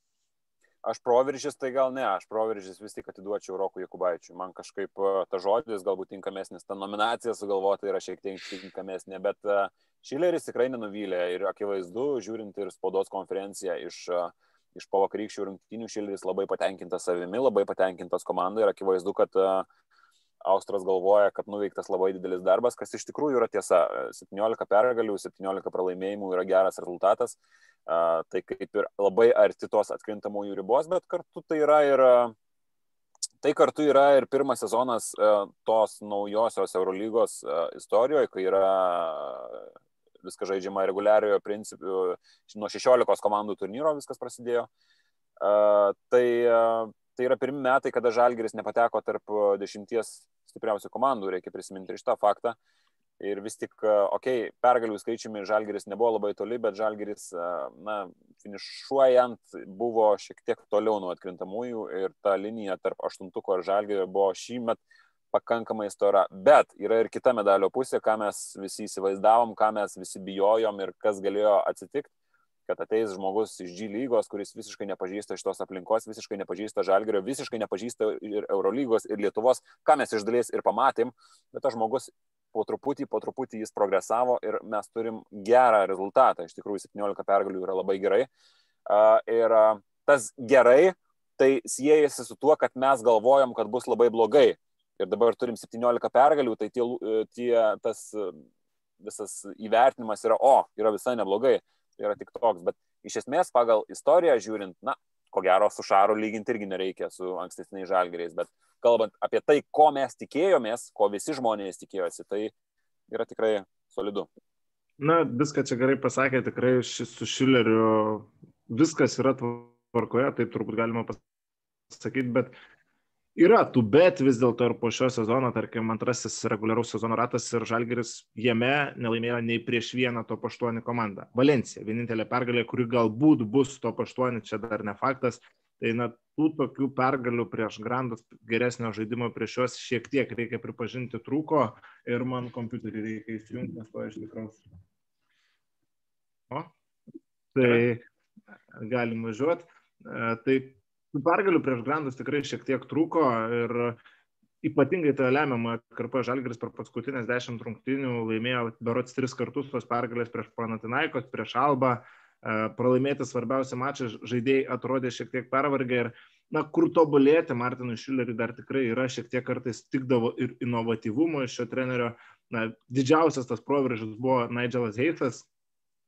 Aš proveržys tai gal ne, aš proveržys vis tik atiduočiau Rokui Jokubaičiui. Man kažkaip e, ta žodis galbūt tinkamesnis, ta nominacija sugalvota yra šiek tiek tinkamesnė, bet e, Šileris tikrai nenuvylė ir akivaizdu, žiūrint ir spaudos konferenciją iš uh, iš po vakarykščių rungtynių Šilderis labai patenkintas savimi, labai patenkintas komanda ir akivaizdu, kad e, Austras galvoja, kad nuveiktas labai didelis darbas, kas iš tikrųjų yra tiesa. 17 pergalių, 17 pralaimėjimų yra geras rezultatas. E, tai kaip ir labai arti tos atkrintamųjų ribos, bet kartu tai yra ir, tai kartu yra ir pirmas sezonas e, tos naujosios Eurolygos istorijoje, kai yra viskas žaidžiama reguliariojo principu, nuo 16 komandų turnyro viskas prasidėjo. Tai, tai yra pirmi metai, kada Žalgeris nepateko tarp dešimties stipriausių komandų, reikia prisiminti ir šitą faktą. Ir vis tik, okei, okay, pergalių skaičiumi Žalgeris nebuvo labai toli, bet Žalgeris, na, finišuojant buvo šiek tiek toliau nuo atkrintamųjų ir ta linija tarp aštuntuko ir Žalgerio buvo šį metą pakankamai stora. Bet yra ir kita medalio pusė, ką mes visi įsivaizdavom, ką mes visi bijojom ir kas galėjo atsitikti, kad ateis žmogus iš G lygos, kuris visiškai nepažįsta šitos aplinkos, visiškai nepažįsta Žalgerio, visiškai nepažįsta ir Eurolygos, ir Lietuvos, ką mes iš dalies ir pamatėm, bet tas žmogus po truputį, po truputį jis progresavo ir mes turim gerą rezultatą. Iš tikrųjų, 17 pergalių yra labai gerai. Ir tas gerai, tai siejasi su tuo, kad mes galvojom, kad bus labai blogai ir dabar turim 17 pergalių, tai tie, tie, tas visas įvertinimas yra, o, yra visai neblogai, tai yra tik toks, bet iš esmės pagal istoriją žiūrint, na, ko gero su Šaru lyginti irgi nereikia su ankstesniais žalgeriais, bet kalbant apie tai, ko mes tikėjomės, ko visi žmonės tikėjosi, tai yra tikrai solidu. Na, viską čia gerai pasakė, tikrai šis su Šileriu viskas yra tvarkoje, taip turbūt galima pasakyti, bet Yra tų, bet vis dėlto ir po šio sezono, tarkim, antrasis reguliaraus sezono ratas ir Žalgeris jame nelaimėjo nei prieš vieną to paštuonį komandą. Valencija, vienintelė pergalė, kuri galbūt bus to paštuonį, čia dar ne faktas. Tai na, tų tokių pergalių prieš Grandus, geresnio žaidimo prieš juos šiek tiek reikia pripažinti trūko ir man kompiuterį reikia įsijungti, nes to iš tikrųjų. O, tai galim važiuoti. E, tai pergalių prieš Grandus tikrai šiek tiek trūko ir ypatingai tai lemiama, karpa Žalgris per paskutinės dešimt rungtynių laimėjo berots tris kartus tos pergalės prieš Panatinaikos, prieš Albą, pralaimėti svarbiausią mačą, žaidėjai atrodė šiek tiek pervargę ir, na, kur tobulėti Martinui Šileriui dar tikrai yra, šiek tiek kartais tikdavo ir inovatyvumo iš šio trenerio. Na, didžiausias tas proveržis buvo Nigelas Heifas,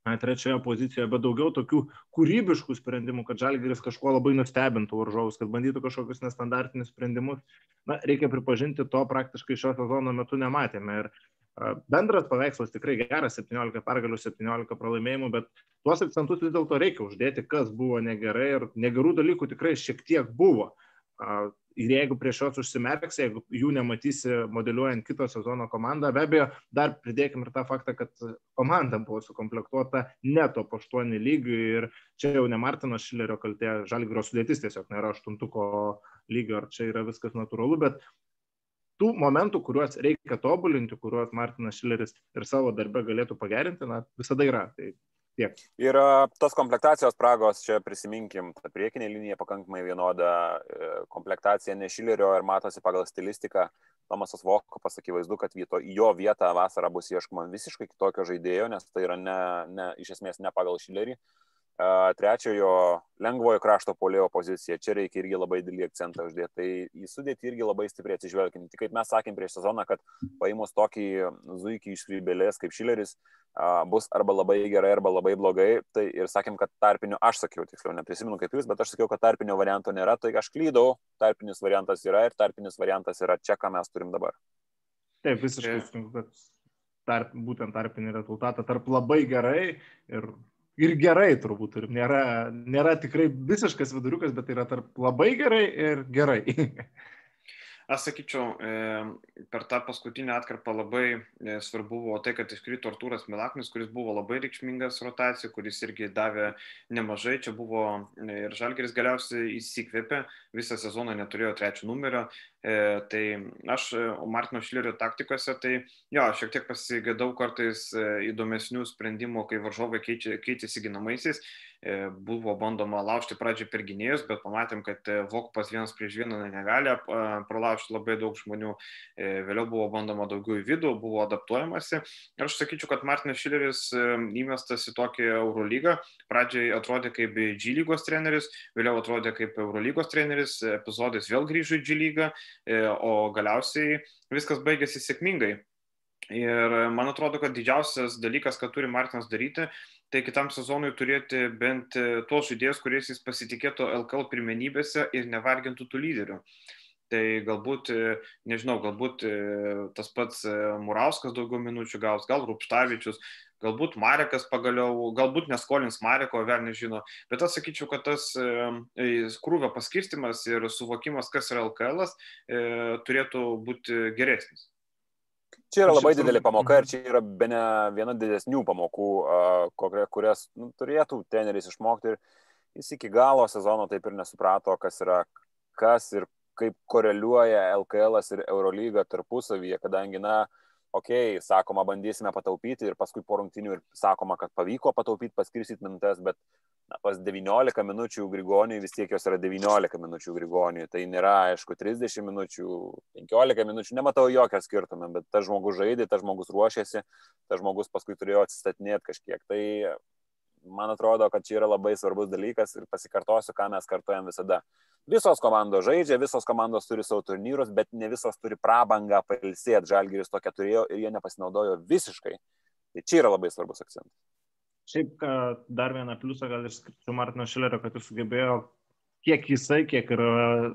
trečioje pozicijoje, bet daugiau tokių kūrybiškų sprendimų, kad Žalgiris kažkuo labai nustebintų varžovus, kad bandytų kažkokius nestandartinius sprendimus. Na, reikia pripažinti, to praktiškai šio sezono metu nematėme. Ir bendras paveikslas tikrai geras, 17 pergalių, 17 pralaimėjimų, bet tuos akcentus vis dėlto reikia uždėti, kas buvo negerai ir negerų dalykų tikrai šiek tiek buvo. Ir jeigu prieš juos užsimerksi, jeigu jų nematysi modeliuojant kito sezono komandą, be abejo, dar pridėkim ir tą faktą, kad komanda buvo sukomplektuota ne to po 8 lygių ir čia jau ne Martino Šilerio kaltė, Žalgiro sudėtis tiesiog nėra aštuntuko lygio, ar čia yra viskas natūralu, bet tų momentų, kuriuos reikia tobulinti, kuriuos Martinas Šileris ir savo darbę galėtų pagerinti, na, visada yra. Tai Tiek. Ir tos komplektacijos spragos, čia prisiminkim, ta priekinė linija pakankamai vienoda, e, komplektacija ne Šilerio ir matosi pagal stilistiką. Tomasas Voko pasakė vaizdu, kad vieto, jo vietą vasarą bus ieškoma visiškai kitokio žaidėjo, nes tai yra ne, ne, iš esmės ne pagal Šilerį. Uh, trečiojo lengvojo krašto polėjo pozicija. Čia reikia irgi labai didelį akcentą uždėti. Tai į sudėtį irgi labai stipriai atsižvelginti. Tik kaip mes sakėm prieš sezoną, kad paėmus tokį zuikį iš skrybelės kaip Šileris bus arba labai gerai, arba labai blogai. Tai ir sakėm, kad tarpinio, aš sakiau, tiksliau, neprisimenu kaip jūs, bet aš sakiau, kad tarpinio varianto nėra. Tai aš klydau, tarpinis variantas yra ir tarpinis variantas yra čia, ką mes turim dabar. Taip, visiškai sutinku, kad tarp, būtent tarpinį rezultatą tarp labai gerai ir ir gerai turbūt. Ir nėra, nėra tikrai visiškas viduriukas, bet yra tarp labai gerai ir gerai. [LAUGHS] Aš sakyčiau, per tą paskutinę atkarpą labai e, svarbu buvo tai, kad iškrito Artūras Milaknis, kuris buvo labai reikšmingas rotacijai, kuris irgi davė nemažai. Čia buvo e, ir Žalgeris galiausiai įsikvėpė, visą sezoną neturėjo trečio numerio. Tai aš Martino Šlirio taktikose, tai jo, šiek tiek pasigėdau kartais įdomesnių sprendimų, kai varžovai keitėsi ginamaisiais E, buvo bandoma laužti pradžią per gynėjus, bet pamatėm, kad e, Vokpas vienas prieš vieną negali pralaužti labai daug žmonių. E, vėliau buvo bandoma daugiau į vidų, buvo adaptuojamasi. Ir aš sakyčiau, kad Martinas Šileris įmestas į tokį Eurolygą. Pradžiai atrodė kaip G lygos treneris, vėliau atrodė kaip Eurolygos treneris, epizodais vėl grįžo į G lygą, o galiausiai viskas baigėsi sėkmingai. Ir man atrodo, kad didžiausias dalykas, ką turi Martinas daryti, tai kitam sezonui turėti bent e, tuos žaidėjus, kuriais jis pasitikėtų LKL pirmenybėse ir nevargintų tų lyderių. Tai galbūt, e, nežinau, galbūt e, tas pats Murauskas daugiau minučių gaus, gal Rupštavičius, galbūt Marekas pagaliau, galbūt neskolins Mareko, vėl nežino, bet aš sakyčiau, kad tas krūvio paskirstimas ir suvokimas, kas yra LKL, turėtų būti geresnis. Čia yra labai didelė pamoka ir čia yra be ne viena didesnių pamokų, kurias nu, turėtų treneris išmokti ir jis iki galo sezono taip ir nesuprato, kas yra kas ir kaip koreliuoja LKL ir Eurolyga tarpusavyje, kadangi, na, okei, okay, sakoma, bandysime pataupyti ir paskui po rungtinių ir sakoma, kad pavyko pataupyti, paskirstyti minutės, bet na, pas 19 minučių Grigoniui vis tiek jos yra 19 minučių Grigoniui. Tai nėra, aišku, 30 minučių, 15 minučių, nematau jokio skirtumo, bet tas žmogus žaidė, tas žmogus ruošėsi, tas žmogus paskui turėjo atsistatinėti kažkiek. Tai man atrodo, kad čia yra labai svarbus dalykas ir pasikartosiu, ką mes kartuojam visada. Visos komandos žaidžia, visos komandos turi savo turnyrus, bet ne visos turi prabangą pailsėti. Žalgiris tokia turėjo ir jie nepasinaudojo visiškai. Tai čia yra labai svarbus akcentas. Šiaip dar vieną pliusą gal išskirčiau Martino Šilerio, kad jis sugebėjo kiek jisai, kiek ir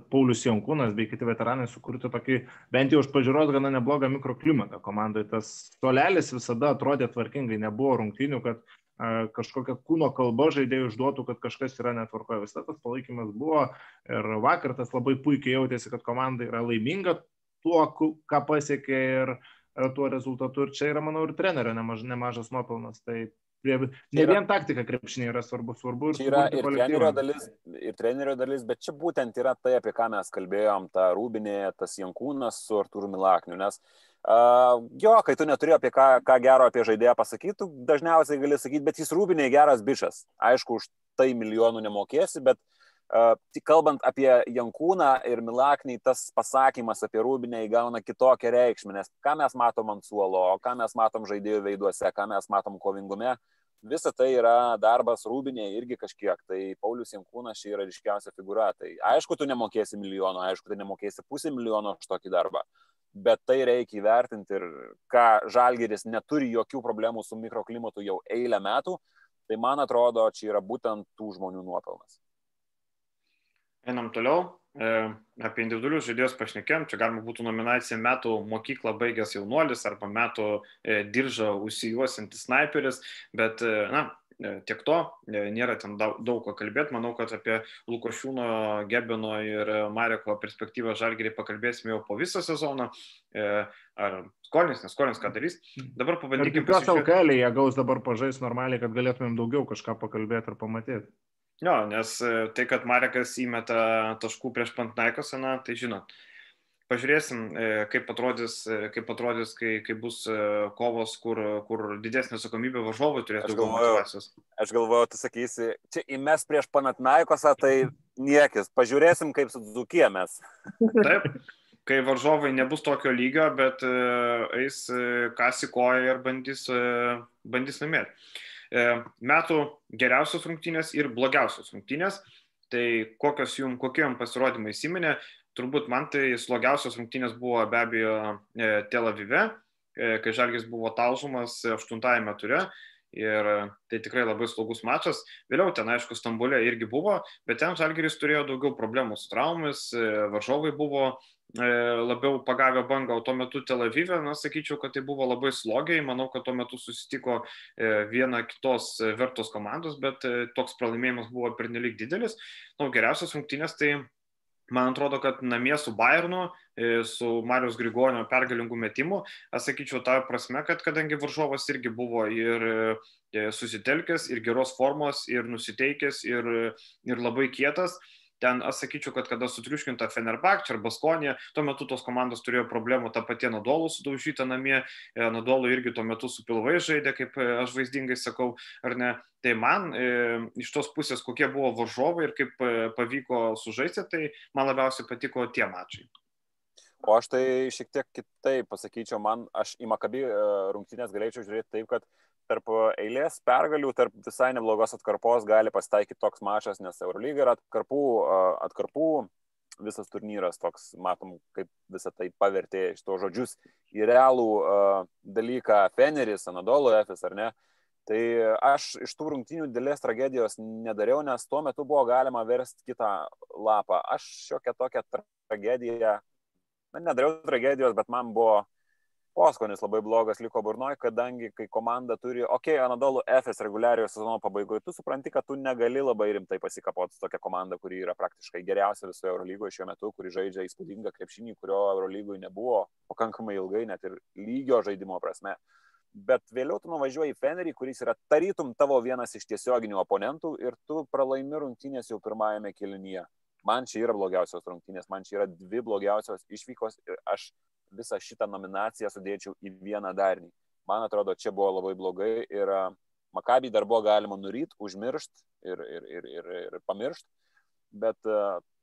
Paulius Jankūnas bei kiti veteranai sukurti tokį bent jau iš pažiūros gana neblogą mikroklimatą komandai. Tas tolelis visada atrodė tvarkingai, nebuvo rungtinių, kad kažkokia kūno kalba žaidėjų užduotų, kad kažkas yra netvarkoje. Visada tas palaikymas buvo ir vakar tas labai puikiai jautėsi, kad komanda yra laiminga tuo, ką pasiekė ir tuo rezultatu. Ir čia yra, manau, ir trenerio nemaž, nemažas nuopelnas. Tai ne yra, vien taktika krepšinė yra svarbu, svarbu ir, yra ir trenerio, dalis, ir trenerio dalis, bet čia būtent yra tai, apie ką mes kalbėjom, ta Rūbinė, tas Jankūnas su Artūru Milakniu, nes uh, jo, kai tu neturi apie ką, ką gero apie žaidėją pasakyti, dažniausiai gali sakyti, bet jis Rūbinė geras bičias. Aišku, už tai milijonų nemokėsi, bet uh, kalbant apie Jankūną ir Milaknį, tas pasakymas apie Rūbinę įgauna kitokią reikšmę, nes ką mes matom ant suolo, ką mes matom žaidėjų veiduose, ką mes matom kovingume, Visa tai yra darbas rūbinė irgi kažkiek, tai Paulius Jankūnas čia yra ryškiausia figūra. Tai aišku, tu nemokėsi milijono, aišku, tu nemokėsi pusę milijono už tokį darbą, bet tai reikia įvertinti ir ką Žalgeris neturi jokių problemų su mikroklimatu jau eilę metų, tai man atrodo, čia yra būtent tų žmonių nuopelnas. Einam toliau. E, apie individualius žaidėjus pašnekėm, čia galima būtų nominacija metų mokyklą baigęs jaunuolis arba metų e, diržą užsijuosintis sniperis, bet, e, na, tiek to, nėra ten daug, daug ko kalbėti. Manau, kad apie Lukošiūno, Gebino ir Mareko perspektyvą žalgerį pakalbėsime jau po visą sezoną. Ar skolinis, neskolinis, ką darys. Dabar pabandykime. Kas LKL jie gaus dabar pažais normaliai, kad galėtumėm daugiau kažką pakalbėti ar pamatyti. Jo, nes e, tai, kad Marekas įmeta taškų prieš Pantnaikosą, na, tai žinot. Pažiūrėsim, e, kaip atrodys, e, kaip atrodys kai, kai bus kovos, kur, kur didesnė atsakomybė varžovai turės daugiau motivacijos. Aš galvoju, tu sakysi, čia įmes prieš Panatnaikosą, tai niekis. Pažiūrėsim, kaip su Dzukėmės. Taip, kai varžovai nebus tokio lygio, bet eis kasi koją ir bandys, bandys laimėti. E, metų geriausios rungtynės ir blogiausios rungtynės. Tai kokios jums, kokie jums pasirodymai įsiminė, turbūt man tai slogiausios rungtynės buvo be abejo e, Tel Avive, e, kai Žalgis buvo talžomas aštuntajame ture. Ir tai tikrai labai slogus mačas. Vėliau ten, aišku, Stambulė irgi buvo, bet ten Žalgeris turėjo daugiau problemų su traumomis, varžovai buvo labiau pagavę bangą, o tuo metu Tel Avive, na, sakyčiau, kad tai buvo labai slogiai, manau, kad tuo metu susitiko e, viena kitos vertos komandos, bet e, toks pralaimėjimas buvo pernelik didelis. Na, nu, geriausias rungtynės tai man atrodo, kad namie su Bayernu, su Marijos Grigonio pergalingų metimų, aš sakyčiau tą prasme, kad kadangi varžovas irgi buvo ir susitelkęs, ir geros formos, ir nusiteikęs, ir, ir labai kietas, ten aš sakyčiau, kad kada sutriuškinta Fenerbakčia ar Baskonė, tuo metu tos komandos turėjo problemų, ta pati Nadolų sudaužyta namie, e, Nadolų irgi tuo metu su pilvai žaidė, kaip e, aš vaizdingai sakau, ar ne. Tai man e, iš tos pusės, kokie buvo varžovai ir kaip e, pavyko sužaisti, tai man labiausiai patiko tie mačai. O aš tai šiek tiek kitaip pasakyčiau, man aš į Makabį rungtynės galėčiau žiūrėti taip, kad tarp eilės pergalių, tarp visai neblogos atkarpos gali pasitaikyti toks mačas, nes Eurolyga yra atkarpų, atkarpų visas turnyras toks, matom, kaip visą tai pavertė iš to žodžius į realų uh, dalyką Feneris, Anadolo Efes ar ne. Tai aš iš tų rungtynių dėlės tragedijos nedariau, nes tuo metu buvo galima versti kitą lapą. Aš šiokią tokią tragediją, na, nedariau tragedijos, bet man buvo poskonis labai blogas liko burnoj, kadangi kai komanda turi, okei, okay, Anadolu FS reguliariojo sezono pabaigoje, tu supranti, kad tu negali labai rimtai pasikapoti su tokia komanda, kuri yra praktiškai geriausia visoje Eurolygoje šiuo metu, kuri žaidžia įspūdingą krepšinį, kurio Eurolygoje nebuvo pakankamai ilgai, net ir lygio žaidimo prasme. Bet vėliau tu nuvažiuoji į Fenerį, kuris yra tarytum tavo vienas iš tiesioginių oponentų ir tu pralaimi rungtynės jau pirmajame kilinyje. Man čia yra blogiausios rungtynės, man čia yra dvi blogiausios išvykos ir aš visą šitą nominaciją sudėčiau į vieną darinį. Man atrodo, čia buvo labai blogai ir Makabį dar buvo galima nuryt, užmiršt ir, ir, ir, ir, ir pamiršt, bet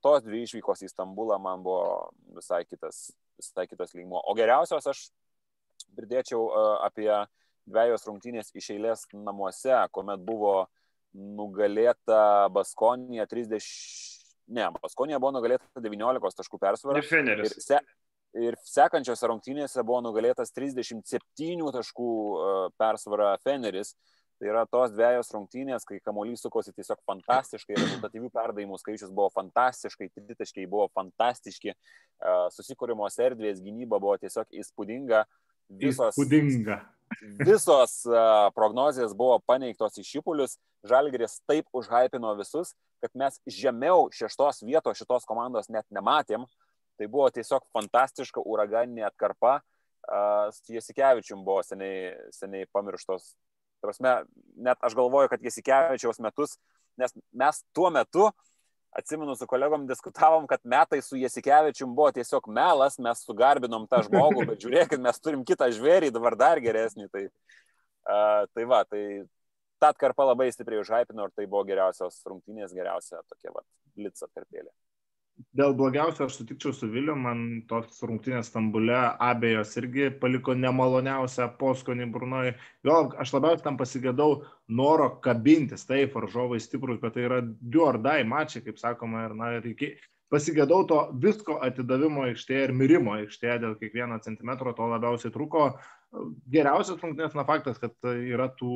tos dvi išvykos į Stambulą man buvo visai kitas, visai kitas lygmo. O geriausios aš pridėčiau apie dviejos rungtynės iš eilės namuose, kuomet buvo nugalėta Baskonija 30, ne, Baskonija buvo nugalėta 19 taškų persvarą. Ir Feneris. Se, ir sekančiose rungtynėse buvo nugalėtas 37 taškų e, persvara Feneris. Tai yra tos dviejos rungtynės, kai kamuolys sukosi tiesiog fantastiškai, rezultatyvių perdavimų skaičius buvo fantastiškai, tritaškiai buvo fantastiški, e, susikūrimos erdvės gynyba buvo tiesiog įspūdinga. Visos, įspūdinga. Visos uh, prognozijas buvo paneigtos į šipulius, Žalgeris taip užhypino visus, kad mes žemiau šeštos vietos šitos komandos net nematėm. Uh, Tai buvo tiesiog fantastiška uraganinė atkarpa. Su Jasikevičium buvo seniai, seniai pamirštos. Prasme, net aš galvoju, kad Jasikevičiaus metus, nes mes tuo metu, atsimenu, su kolegom diskutavom, kad metai su Jasikevičium buvo tiesiog melas, mes sugarbinom tą žmogų, [LAUGHS] bet žiūrėkit, mes turim kitą žvėrį, dabar dar geresnį. Tai, uh, tai va, tai ta atkarpa labai stipriai užhypino ir tai buvo geriausios rungtynės, geriausia tokia va, blitz atkarpėlė. Dėl blogiausio aš sutikčiau su Viliu, man tos rungtynės Stambule abejos irgi paliko nemaloniausią poskonį Brunoj. Jo, aš labiausiai tam pasigėdau noro kabintis, taip, varžovai stiprus, bet tai yra du ar dai mačiai, kaip sakoma, ir na, reikia. Pasigėdau to visko atidavimo aikštėje ir mirimo aikštėje dėl kiekvieno centimetro, to labiausiai trūko. Geriausias rungtynės, na faktas, kad yra tų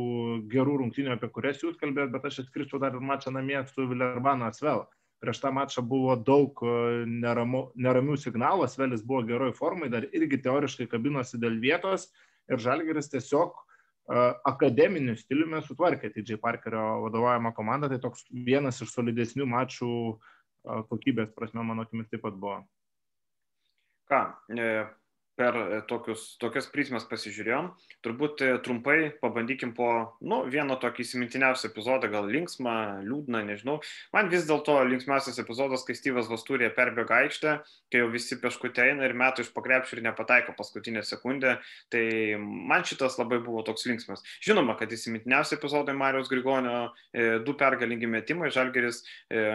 gerų rungtynių, apie kurias jūs kalbėjote, bet aš atskirčiau dar ir mačą namie su Vilerbano Asvel prieš tą mačą buvo daug e, neramu, neramių signalų, Svelis buvo geroj formai, dar irgi teoriškai kabinosi dėl vietos ir Žalgeris tiesiog uh, akademiniu stiliumi sutvarkė TJ Parkerio vadovaujamą komandą, tai toks vienas iš solidesnių mačų uh, kokybės prasme, mano akimis, taip pat buvo. Ką, e, per e, tokius, tokias prizmes pasižiūrėjom. Turbūt e, trumpai pabandykim po nu, vieno tokį įsimintiniausią epizodą, gal linksmą, liūdną, nežinau. Man vis dėlto linksmiausias epizodas, kai Styvas Vasturė perbėga aikštę, kai jau visi peškutė eina ir metų iš pakrepšį ir nepataiko paskutinę sekundę. Tai man šitas labai buvo toks linksmas. Žinoma, kad įsimintiniausi epizodai Marijos Grigonio, e, du pergalingi metimai, Žalgeris e,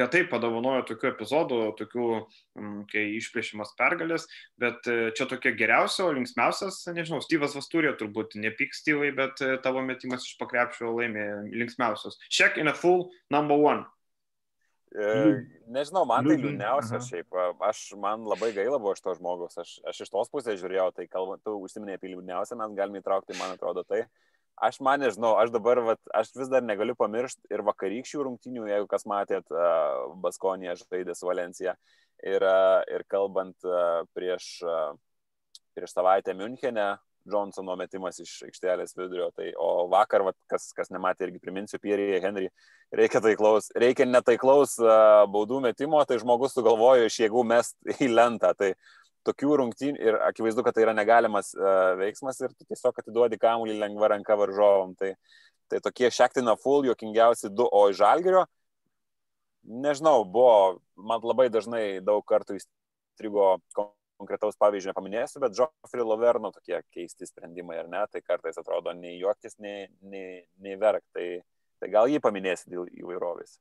retai padovanojo tokių epizodų, tokių, m, kai išplėšimas pergalės, bet e, čia tokia geriausia, o linksmiausias, nežinau, Styvas Vasturė turbūt, nepyk Styvai, bet e, tavo metimas iš pakrepšio laimė linksmiausias. Check in a full number one. E, nežinau, man tai liūdniausia šiaip. Aš, man labai gaila buvo iš to žmogus. Aš, aš iš tos pusės žiūrėjau, tai kalbant, tu užsiminėjai apie liūdniausią, mes galime įtraukti, man atrodo, tai. Aš man nežinau, aš dabar, vat, aš vis dar negaliu pamiršti ir vakarykščių rungtinių, jeigu kas matėt, uh, Baskonėje žaidė su Valencija. Ir, uh, ir kalbant uh, prieš uh, prieš savaitę Münchenė, Johnsono metimas iš aikštelės vidurio. Tai, o vakar, vat, kas, kas nematė, irgi priminsiu, Pierre Henry, reikia, taiklaus, reikia netaiklaus uh, baudų metimo, tai žmogus sugalvojo iš jėgų mest į lentą. Tai tokių rungtynių ir akivaizdu, kad tai yra negalimas uh, veiksmas ir tu tiesiog atiduodi kamuolį lengva ranka varžovom. Tai, tai tokie šektina full, juokingiausi du, o iš žalgerio, nežinau, buvo, man labai dažnai daug kartų įstrigo konkretaus pavyzdžio nepaminėsiu, bet Joffrey Loverno tokie keisti sprendimai, ar ne, tai kartais atrodo nei juoktis, nei, nei, nei verk, tai, tai gal jį paminėsi dėl įvairovės.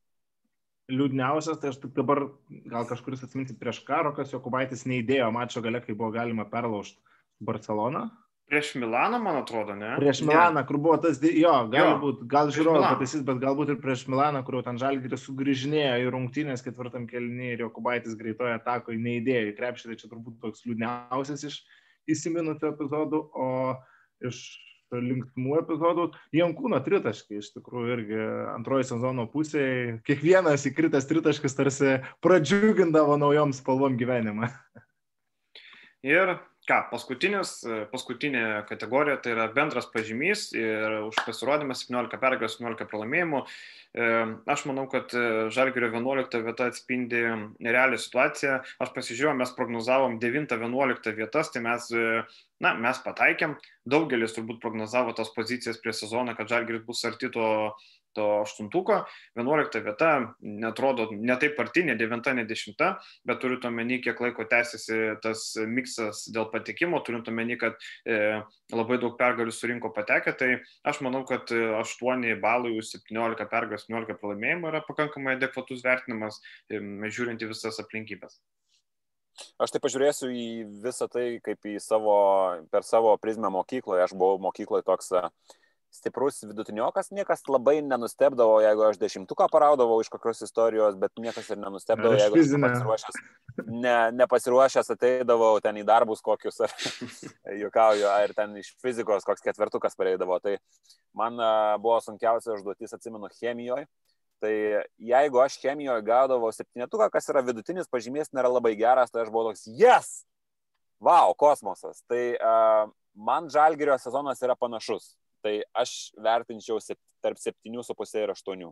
Liūdniausias, tai aš tik dabar gal kažkuris atsiminti prieš karo, kas Jokubaitis neįdėjo mačo gale, kai buvo galima perlaužti Barceloną. Prieš Milaną, man atrodo, ne? Prieš Milaną, ne. kur buvo tas, jo, galbūt, gal žiūrovų pataisys, bet galbūt ir prieš Milaną, kur ten žalgiris sugrįžinėjo į rungtynės ketvirtam kelnį ir Jokubaitis greitoje atako į neįdėjo į krepšį, tai čia turbūt toks liūdniausias iš įsiminusių epizodų, o iš linksmų epizodų Jankūno tritaškai, iš tikrųjų irgi antroji sezono pusėje, kiekvienas įkritęs tritaškis tarsi pradžiugindavo naujom spalvom gyvenimą. Ir ką, paskutinis, paskutinė kategorija tai yra bendras pažymys ir už pasirodymą 17 pergalės, 17 pralaimėjimų. E, aš manau, kad e, Žalgirio 11 vieta atspindi realią situaciją. Aš pasižiūrėjau, mes prognozavom 9-11 vietas, tai mes, e, na, mes pataikėm. Daugelis turbūt prognozavo tas pozicijas prie sezono, kad Žalgiris bus arti to aštuntuko, 11 vieta, netrodo ne taip arti, ne 9, ne 10, bet turint omeny, kiek laiko tęsiasi tas miksas dėl patekimo, turint omeny, kad e, labai daug pergalių surinko patekę, tai aš manau, kad 8 balai už 17 pergalės, 17 pralaimėjimų yra pakankamai adekvatus vertinimas, e, žiūrint į visas aplinkybės. Aš tai pažiūrėsiu į visą tai kaip į savo, per savo prizmę mokykloje. Aš buvau mokykloje toks uh, stiprus vidutiniokas, niekas labai nenustebdavo, jeigu aš dešimtuką paraudavau iš kokios istorijos, bet niekas ir nenustebdavo, Aš jeigu aš fizinę. nepasiruošęs, ne, nepasiruošęs ateidavau ten į darbus kokius, ar [LAUGHS] juokauju, ar ten iš fizikos koks ketvirtukas pareidavo. Tai man buvo sunkiausia užduotis, atsimenu, chemijoje. Tai jeigu aš chemijoje gaudavau septynetuką, kas yra vidutinis pažymės, nėra labai geras, tai aš buvau toks, yes! Wow, kosmosas. Tai uh, man žalgerio sezonas yra panašus tai aš vertinčiau tarp 7,5 ir 8.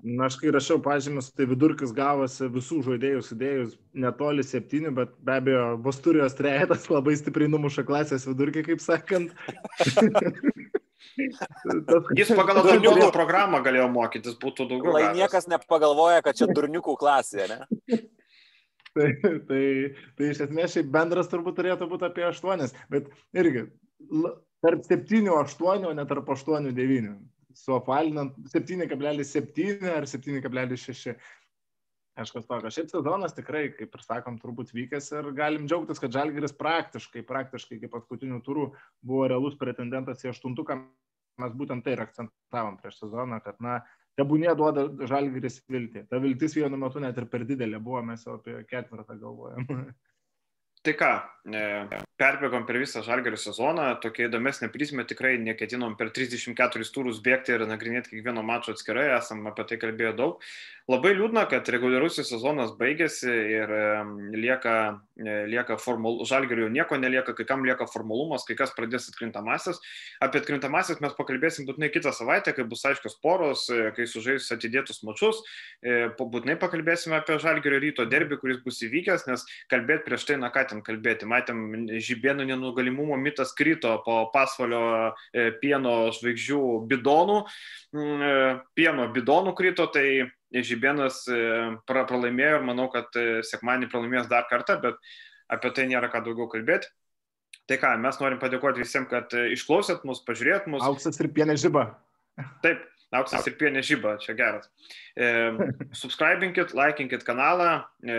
Na, aš kai rašiau pažymus, tai vidurkis gavosi visų žaidėjų sudėjus netoli 7, bet be abejo, Bosturijos trejetas labai stipriai numuša klasės vidurkį, kaip sakant. [LAUGHS] Jis pagal durniukų programą galėjo mokytis, būtų daugiau. Lai niekas nepagalvoja, kad čia durniukų klasė, ne? [LAUGHS] tai, tai, tai iš esmės šiaip bendras turbūt turėtų būti apie 8, bet irgi tarp 7,8, o ne tarp 8,9. Suapalinant 7,7 ar 7,6. Kažkas tokio. Šiaip sezonas tikrai, kaip ir sakom, turbūt vykęs ir galim džiaugtis, kad Žalgiris praktiškai, praktiškai iki paskutinių turų buvo realus pretendentas į aštuntuką. Mes būtent tai ir akcentavom prieš sezoną, kad, na, tebūnė duoda Žalgiris viltį. Ta viltis vienu metu net ir per didelė buvo, mes jau apie ketvirtą galvojam. [LAUGHS] Tai ką, e, perbėgom per visą žalgerio sezoną, tokia įdomesnė prizmė, tikrai neketinom per 34 turus bėgti ir nagrinėti kiekvieno mačo atskirai, esam apie tai kalbėję daug. Labai liūdna, kad reguliarusis sezonas baigėsi ir lieka, e, lieka formal, žalgerio nieko nelieka, kai kam lieka formalumas, kai kas pradės atkrintamasis. Apie atkrintamasis mes pakalbėsim būtinai kitą savaitę, kai bus aiškios poros, e, kai sužais atidėtus mačius. Būtinai pakalbėsime apie žalgerio ryto derbį, kuris bus įvykęs, nes kalbėti prieš tai, na ką ten kalbėti. Matėm, žibėnų nenugalimumo mitas krito po pasvalio e, pieno žvaigždžių bidonų. Mm, e, pieno bidonų krito, tai žibėnas e, pralaimėjo ir manau, kad sekmanį pralaimės dar kartą, bet apie tai nėra ką daugiau kalbėti. Tai ką, mes norim padėkoti visiems, kad išklausėt mus, pažiūrėt mus. Auksas ir pienė žyba. Taip, auksas ir pienė žyba, čia geras. E, subscribinkit, laikinkit kanalą. E,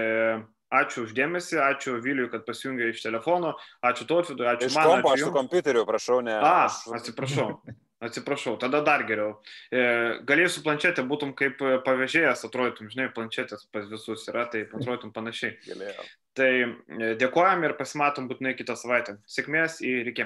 Ačiū uždėmesi, ačiū Viliui, kad pasijungė iš telefono, ačiū Totvidui, ačiū iš man. Kompo, aš su kompiuteriu, prašau, ne. A, aš... atsiprašau. [LAUGHS] Atsiprašau, tada dar geriau. E, galėsiu planšetę, būtum kaip pavėžėjas, atrodytum, žinai, planšetės pas visus yra, tai atrodytum panašiai. Galėjau. Tai e, dėkojam ir pasimatom būtinai kitą savaitę. Sėkmės ir iki.